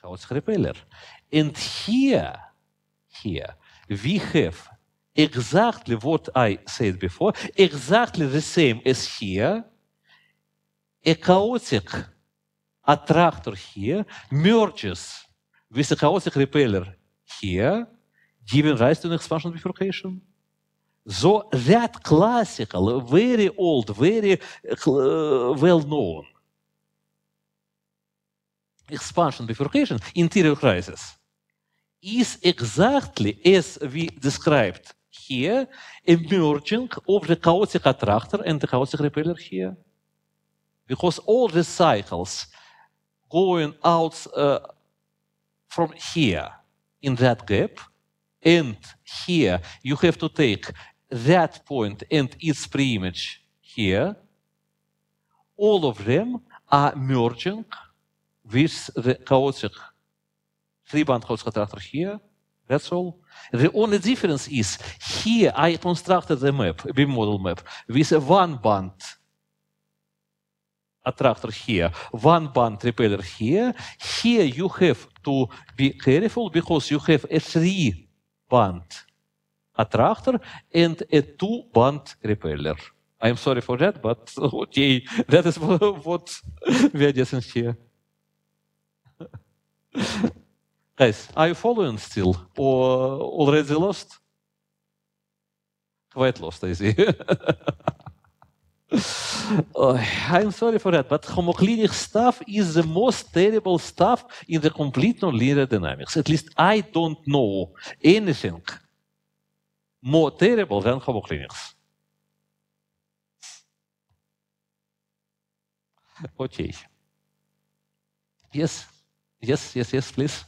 chaotic repeller. And here, here, we have exactly what I said before, exactly the same as here, a chaotic attractor here merges with a chaotic repeller here, giving rise to an expansion bifurcation. So that classical, very old, very uh, well known expansion bifurcation, interior crisis, is exactly as we described here, a merging of the chaotic attractor and the chaotic repeller here. because all the cycles going out uh, from here in that gap and here you have to take that point and its preimage here all of them are merging with the chaotic three-band chaotic attractor here that's all the only difference is here I constructed a map, a bimodal map, with a one band attractor here, one band repeller here. Here you have to be careful because you have a three band attractor and a two band repeller. I'm sorry for that, but okay, that is what we are getting here. Guys, are you following still or already lost? Quite lost, I see. oh, I'm sorry for that, but homoclinic stuff is the most terrible stuff in the complete nonlinear dynamics. At least I don't know anything more terrible than homoclinics. Okay. Yes, yes, yes, yes, please.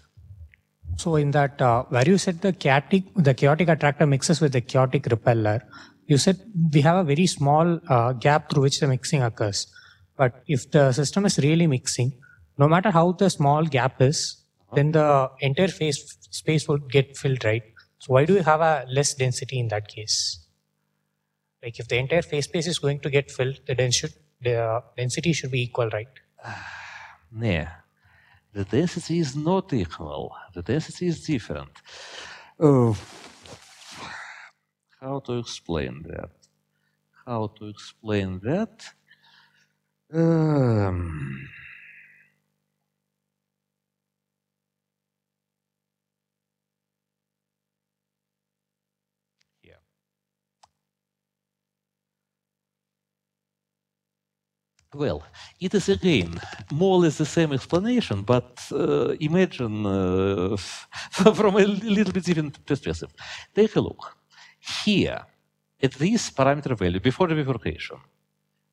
So in that, uh, where you said the chaotic, the chaotic attractor mixes with the chaotic repeller, you said we have a very small uh, gap through which the mixing occurs. But if the system is really mixing, no matter how the small gap is, then the entire phase space will get filled, right? So why do we have a less density in that case? Like if the entire phase space is going to get filled, the, density, the density should be equal, right? Yeah the density is not equal. The density is different. Uh, how to explain that? How to explain that? Um, Well, it is again more or less the same explanation, but uh, imagine uh, from a little bit different perspective. Take a look. Here, at this parameter value, before the bifurcation,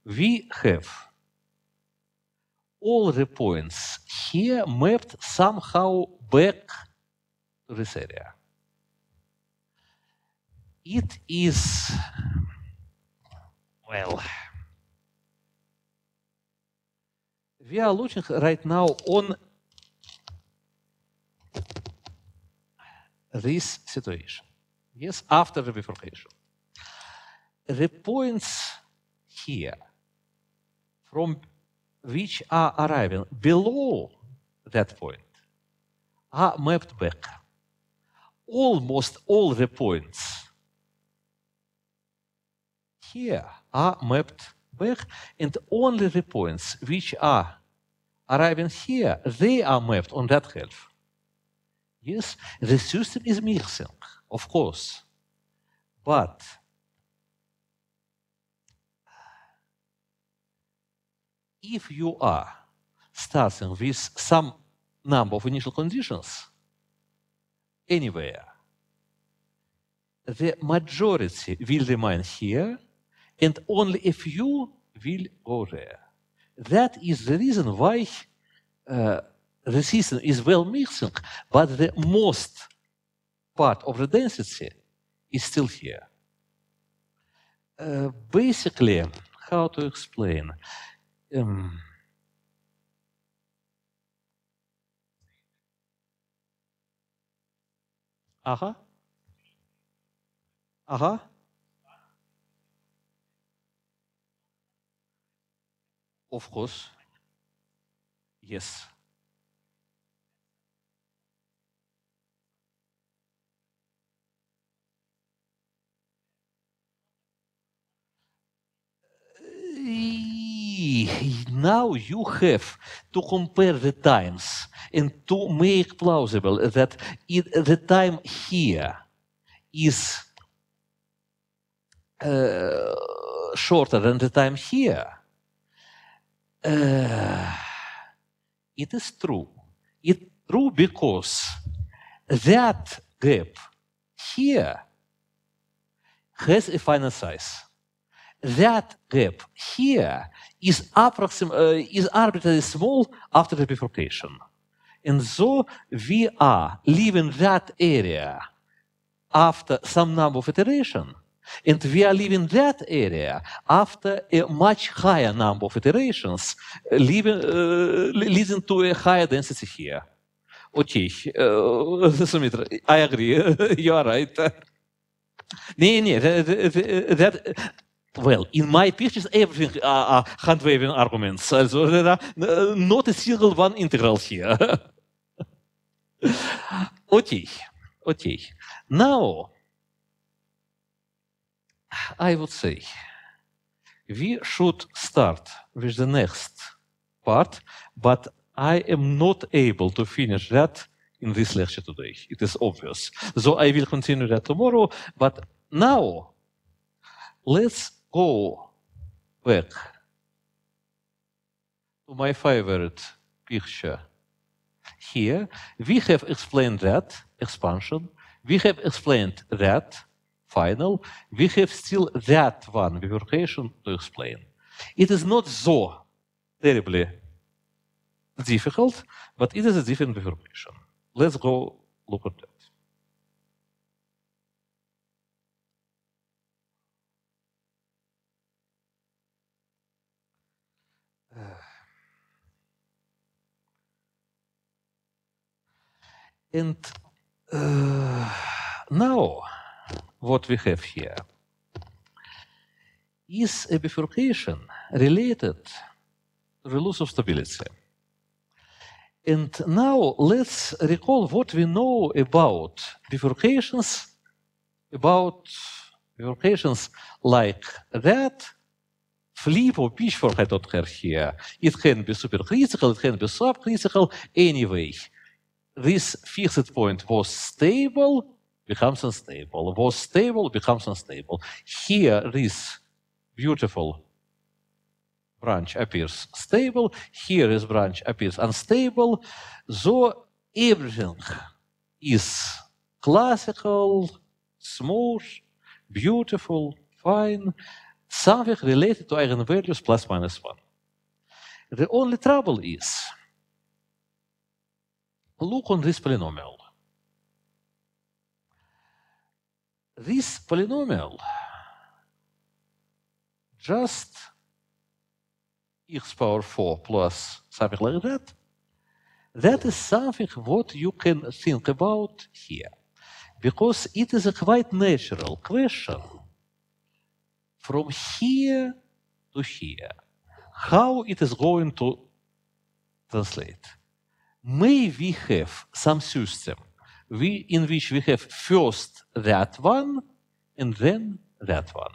we have all the points here mapped somehow back to this area. It is, well, we are looking right now on this situation. Yes, after the bifurcation. The points here from which are arriving below that point are mapped back. Almost all the points here are mapped back, and only the points which are arriving here, they are mapped on that half. Yes, the system is mixing, of course, but uh, if you are starting with some number of initial conditions anywhere, the majority will remain here and only a few will go there. That is the reason why uh, the system is well mixing, but the most part of the density is still here. Uh, basically, how to explain? Um, uh-huh. Uh-huh. Of course. Yes. Now you have to compare the times and to make plausible that it, the time here is uh, shorter than the time here uh, it is true. It's true because that gap here has a finite size. that gap here is, approxim- uh, is arbitrarily small after the bifurcation. And so we are leaving that area after some number of iteration. And we are leaving that area after a much higher number of iterations, leaving, uh, leading to a higher density here. Okay, uh, Soumitro, I agree. you are right. Nee, nee, that, that, well, in my pictures, everything are, hand-waving arguments. Also, there are not a single one integral here. okay, okay. Now, I would say we should start with the next part, but I am not able to finish that in this lecture today. It is obvious. So I will continue that tomorrow. But now, let's go back to my favorite picture. Here, we have explained that expansion. We have explained that final. We have still that one bifurcation to explain. It is not so terribly difficult, but it is a different bifurcation. Let's go look at that. And uh, now, what we have here is a bifurcation related to the loss of stability. And now let's recall what we know about bifurcations, about bifurcations like that, flip or pitchfork I don't have here. It can be supercritical, it can be subcritical, anyway. This fixed point was stable, becomes unstable, was stable, becomes unstable. Here, this beautiful branch appears stable, here this branch appears unstable, so everything is classical, smooth, beautiful, fine, something related to eigenvalues plus minus 1. The only trouble is, look on this polynomial. This polynomial just x power 4 plus something like that, that is something what you can think about here. Because it is a quite natural question from here to here, how it is going to translate. May we have some system we, in which we have first that one and then that one.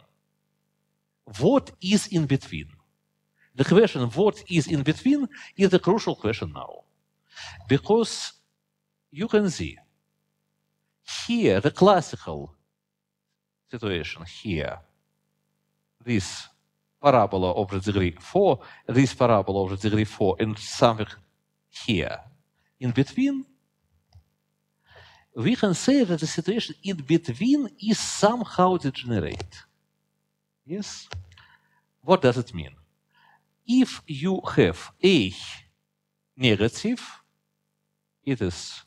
What is in between? The question, what is in between, is the crucial question now. Because you can see here the classical situation here, this parabola of the degree 4, this parabola of the degree 4, and something here. In between, we can say that the situation in between is somehow degenerate. Yes? What does it mean? if you have A negative, it is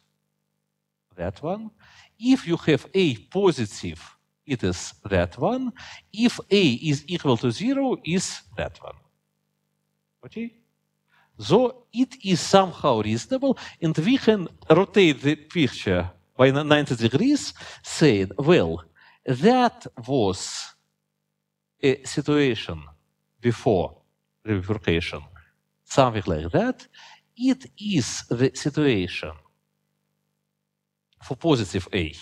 that one. If you have A positive, it is that one. If A is equal to zero, is that one. Okay? So it is somehow reasonable, and we can rotate the picture by 90 degrees, saying, well, that was a situation before bifurcation, something like that, it is the situation for positive A,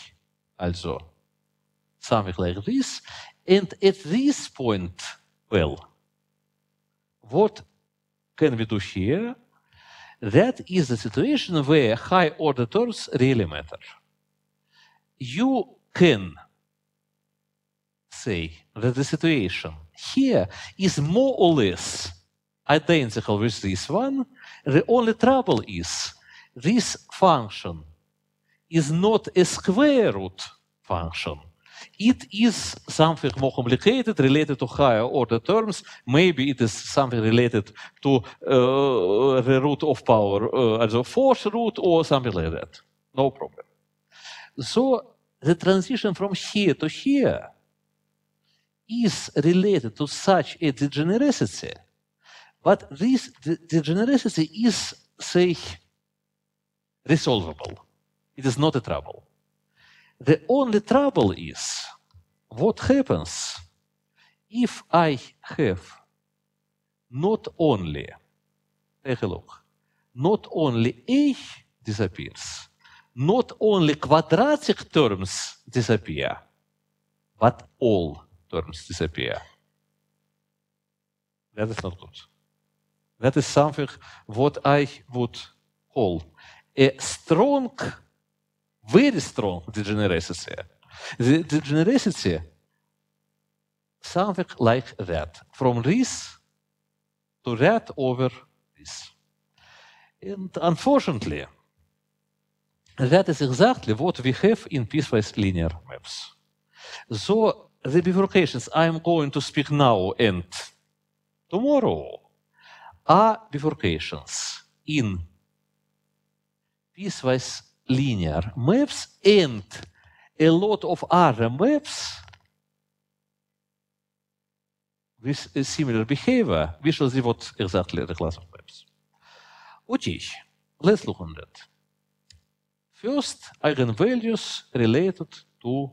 also something like this, and at this point, well, what can we do here? That is the situation where high order terms really matter. You can say that the situation here is more or less identical with this one. The only trouble is this function is not a square root function. it is something more complicated related to higher order terms. Maybe it is something related to uh, the root of power, uh, fourth root or something like that. No problem. So the transition from here to here is related to such a degeneracy, but this degeneracy is, say, resolvable. It is not a trouble. The only trouble is what happens if I have not only, take a look, not only A disappears, not only quadratic terms disappear, but all terms disappear. That is not good. That is something what I would call a strong, very strong degeneracy. The degeneracy, something like that, from this to that over this. And unfortunately, that is exactly what we have in piecewise linear maps. So the bifurcations I am going to speak now and tomorrow are bifurcations in piecewise linear maps and a lot of other maps with a similar behavior. We shall see what exactly the class of maps. Okay, let's look on that. First, eigenvalues related to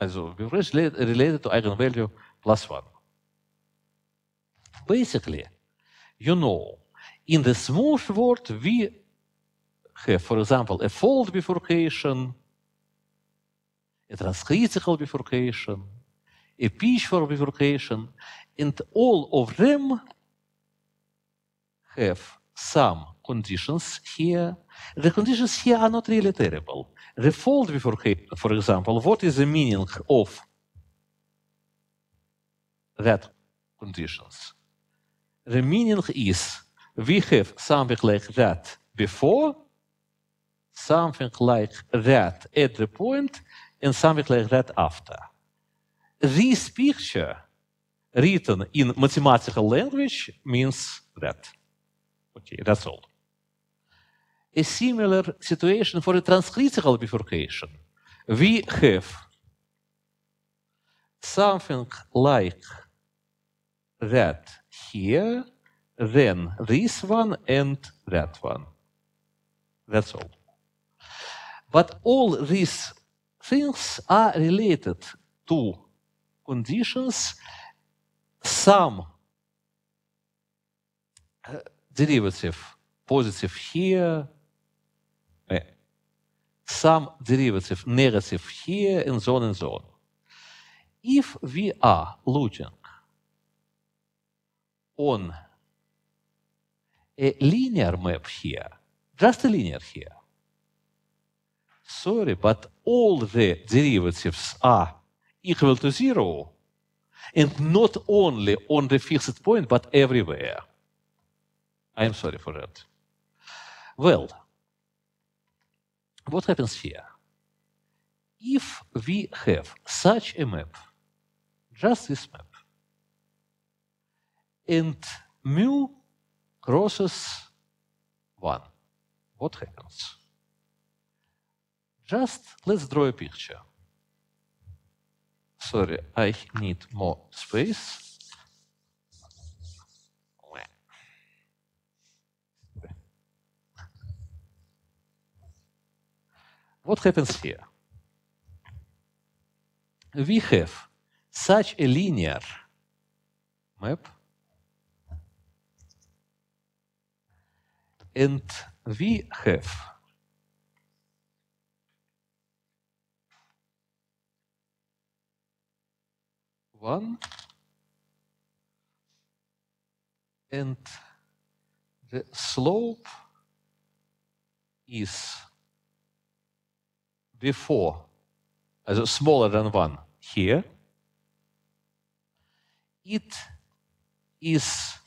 eh, also related to eigenvalue plus one. Basically, you know, in the smooth world, we have, for example, a fold bifurcation, a transcritical bifurcation, a pitchfork bifurcation, and all of them have some conditions here. The conditions here are not really terrible. The fold bifurcation, for example, what is the meaning of that conditions? The meaning is we have something like that before, something like that at the point, and something like that after. This picture, written in mathematical language, means that. Okay, that's all. A similar situation for a transcritical bifurcation. We have something like that here, then this one and that one. That's all. But all these things are related to conditions, some uh, derivative positive here, some derivative negative here, and so on and so on. If we are looking on a linear map here, just a linear here, sorry, but all the derivatives are equal to zero, and not only on the fixed point, but everywhere. I am sorry for that. Well, what happens here? If we have such a map, just this map, and mu crosses 1, what happens? Just let's draw a picture. Sorry, I need more space. What happens here? We have such a linear map and we have one and the slope is before, as smaller than one here, it is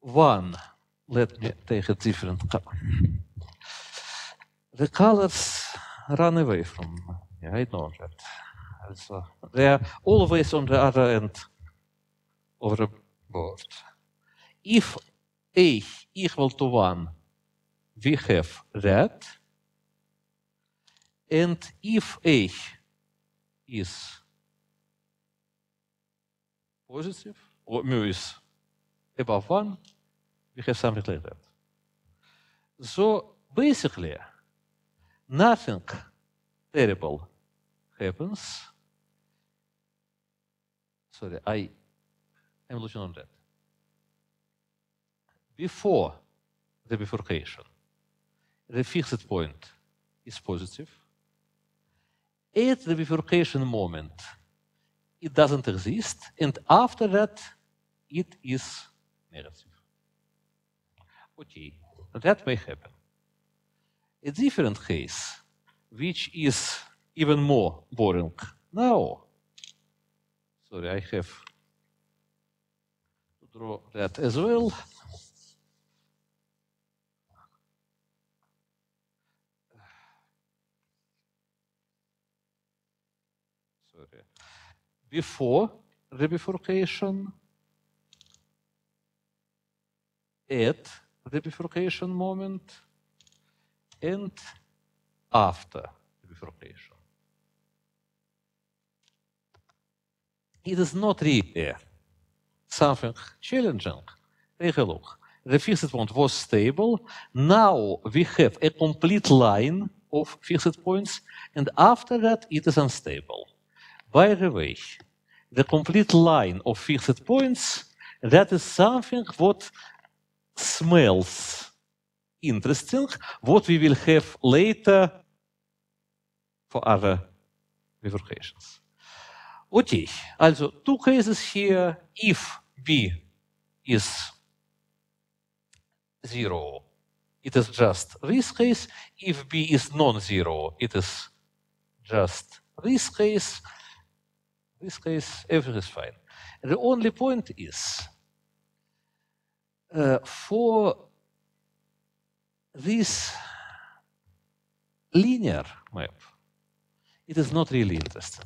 one. Let me take a different color. The colors run away from me. Yeah, I know that. Also, they are always on the other end of the board. If a equal to 1, we have that. And if a is positive, or mu is above 1, we have something like that. So basically, nothing terrible happens. Sorry, I am looking on that. Before the bifurcation, the fixed point is positive. At the bifurcation moment, it doesn't exist, and after that, it is negative. Okay, that may happen. A different case, which is even more boring now. Sorry, I have to draw that as well. Sorry. Before bifurcation, at the bifurcation moment, and after the bifurcation. It is not really something challenging. Take a look. The fixed point was stable. Now we have a complete line of fixed points, and after that it is unstable. By the way, the complete line of fixed points, that is something what smells interesting, what we will have later for other bifurcations. Okay, also two cases here. If b is zero, it is just this case. If b is non-zero, it is just this case. This case, everything is fine. The only point is uh, for this linear map, it is not really interesting.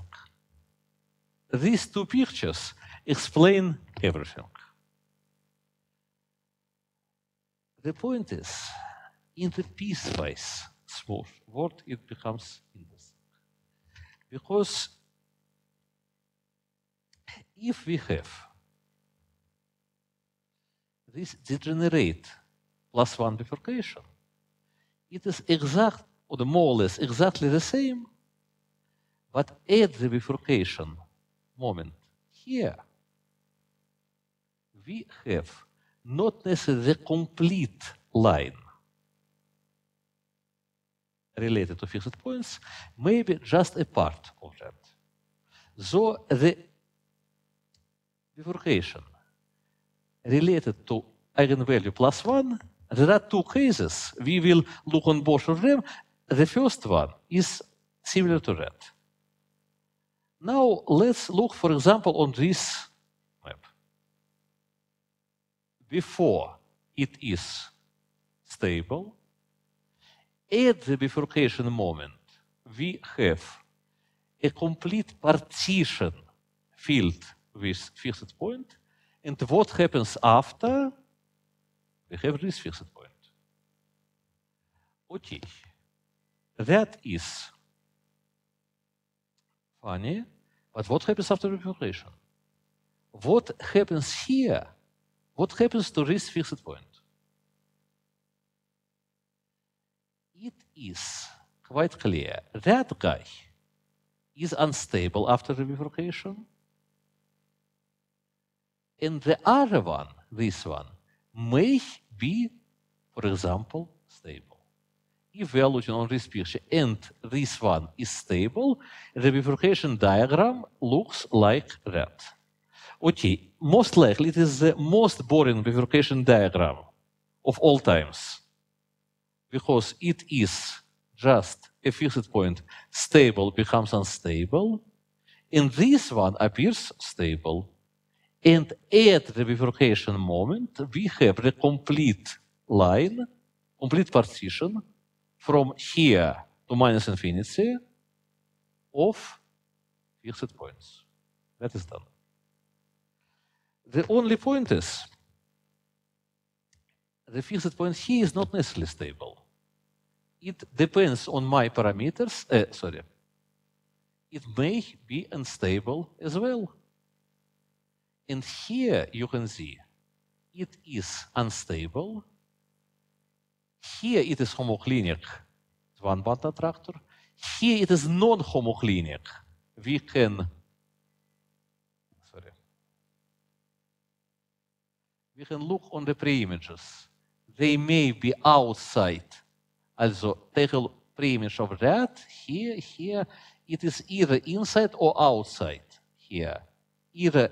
These two pictures explain everything. The point is, in the piecewise world, it becomes interesting. Because if we have this degenerate plus one bifurcation, it is exact, or the more or less exactly the same, but at the bifurcation moment here, we have not necessarily the complete line related to fixed points, maybe just a part of that. So the bifurcation related to eigenvalue plus one, there are two cases. We will look on both of them. The first one is similar to that. Now let's look, for example, on this map. Before it is stable, at the bifurcation moment, we have a complete partition filled with fixed point, and what happens after? We have this fixed point. Okay, that is funny, but what happens after bifurcation? What happens here? What happens to this fixed point? It is quite clear that guy is unstable after the bifurcation, and the other one, this one, may be, for example, stable. If we are looking on this picture and this one is stable, the bifurcation diagram looks like that. Okay, most likely it is the most boring bifurcation diagram of all times because it is just a fixed point stable becomes unstable and this one appears stable and at the bifurcation moment, we have the complete line, complete partition from here to minus infinity, of fixed points. That is done. The only point is the fixed point here is not necessarily stable. It depends on my parameters. Uh, sorry. It may be unstable as well. And here you can see it is unstable. Here it is homoclinic, one band attractor. Here it is non-homoclinic. We can, sorry, we can look on the pre-images. They may be outside. Also, take a pre-image of that. Here, here, it is either inside or outside. Here, either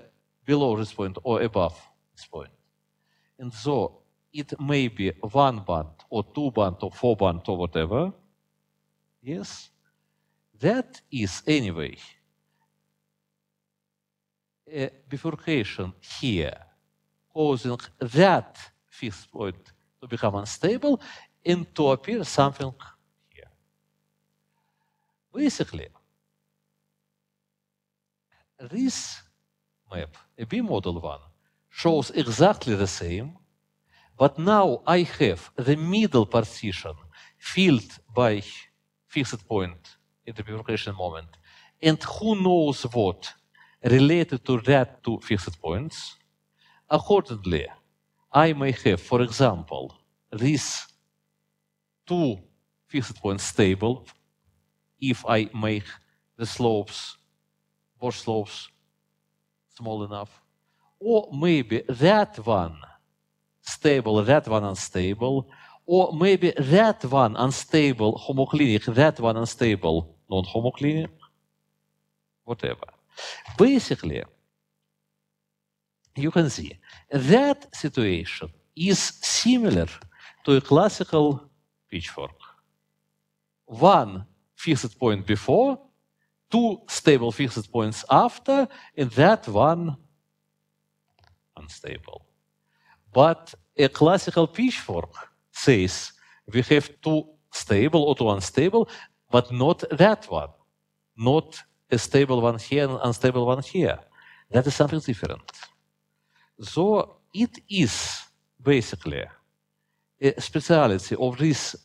below this point or above this point. And so it may be one band or two band or four band or whatever. Yes? That is anyway a bifurcation here causing that fixed point to become unstable and to appear something here. Basically, this map, a bimodal one, shows exactly the same, but now I have the middle partition filled by fixed point in the bifurcation moment, and who knows what related to that two fixed points. Accordingly, I may have, for example, these two fixed points stable if I make the slopes, both slopes small enough. Or maybe that one stable, that one unstable, or maybe that one unstable, homoclinic, that one unstable, non-homoclinic, whatever. Basically, you can see that situation is similar to a classical pitchfork. One fixed point before, two stable fixed points after, and that one unstable. But a classical pitchfork says we have two stable or two unstable, but not that one, not a stable one here and unstable one here. That is something different. So it is basically a speciality of these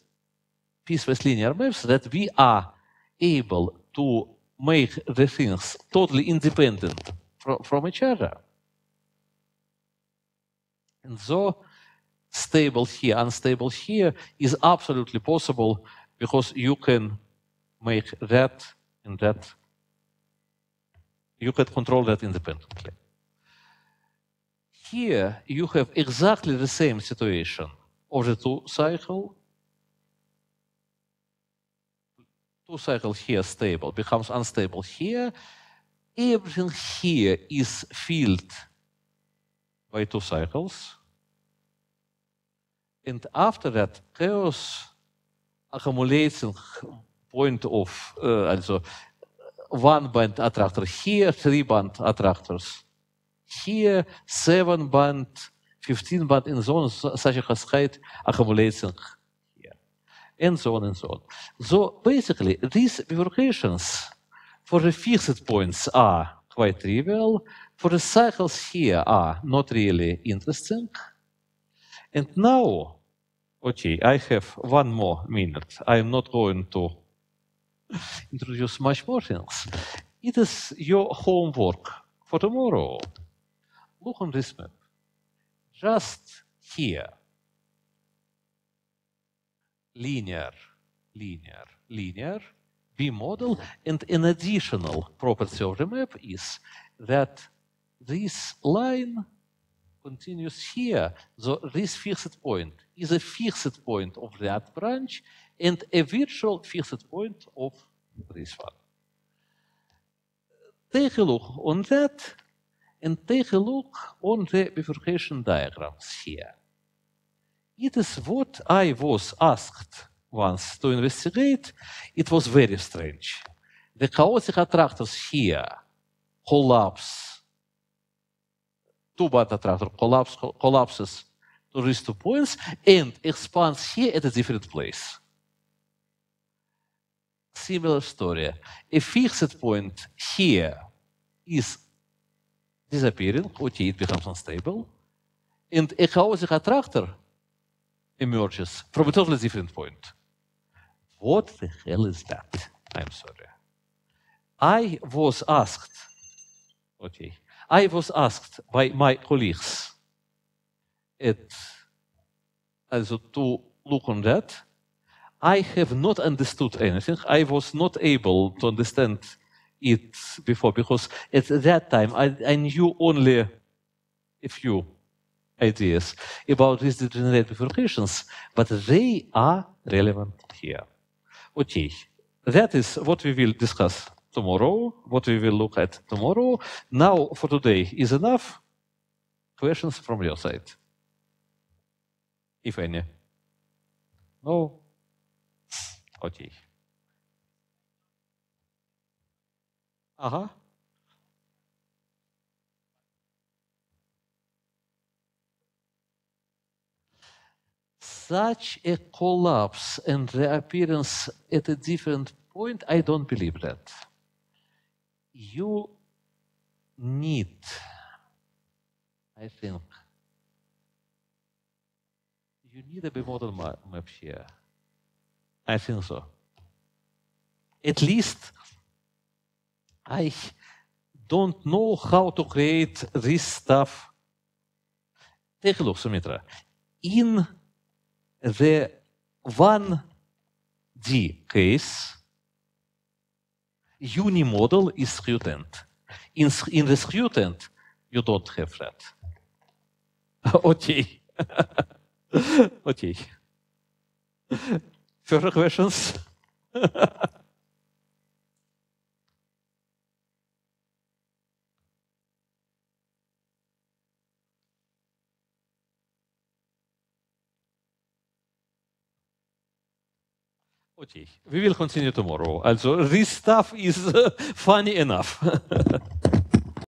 piecewise linear maps that we are able to make the things totally independent from, from each other. And so stable here, unstable here is absolutely possible because you can make that and that. You can control that independently. Here you have exactly the same situation of the two cycle. Two cycles here stable becomes unstable here. Everything here is filled by two cycles. And after that, chaos accumulating point of, uh, also one band attractor here, three band attractors here, seven band, 15 band, and so on, such a cascade accumulating here, and so on and so on. So basically, these bifurcations for the fixed points are quite trivial. For the cycles here are not really interesting. And now, okay, I have one more minute. I am not going to introduce much more things. It is your homework for tomorrow. Look on this map. Just here, linear, linear, linear, bimodal, and an additional property of the map is that this line continues here. So this fixed point is a fixed point of that branch and a virtual fixed point of this one. Take a look on that and take a look on the bifurcation diagrams here. It is what I was asked once to investigate. It was very strange. The chaotic attractors here collapse. Two band attractor collapse, collapses to these two points and expands here at a different place. similar story. A fixed point here is disappearing, okay, it becomes unstable, and a chaotic attractor emerges from a totally different point. What the hell is that? I'm sorry. I was asked, okay, I was asked by my colleagues at, also to look on that. I have not understood anything. I was not able to understand it before because at that time I, I knew only a few ideas about these degenerative bifurcations, but they are relevant here. Okay, that is what we will discuss tomorrow, what we will look at tomorrow. Now, for today, is enough? Questions from your side? If any. No? Okay. Uh-huh. Such a collapse and reappearance at a different point, I don't believe that. You need, I think, you need a bimodal map here. I think so. At least I don't know how to create this stuff. Take a look, Soumitro. In the 1D case, unimodal is skew-tent. In, in the skew-tent, you don't have that. okay. okay. Further questions? Okay, we will continue tomorrow. Also, this stuff is uh, funny enough.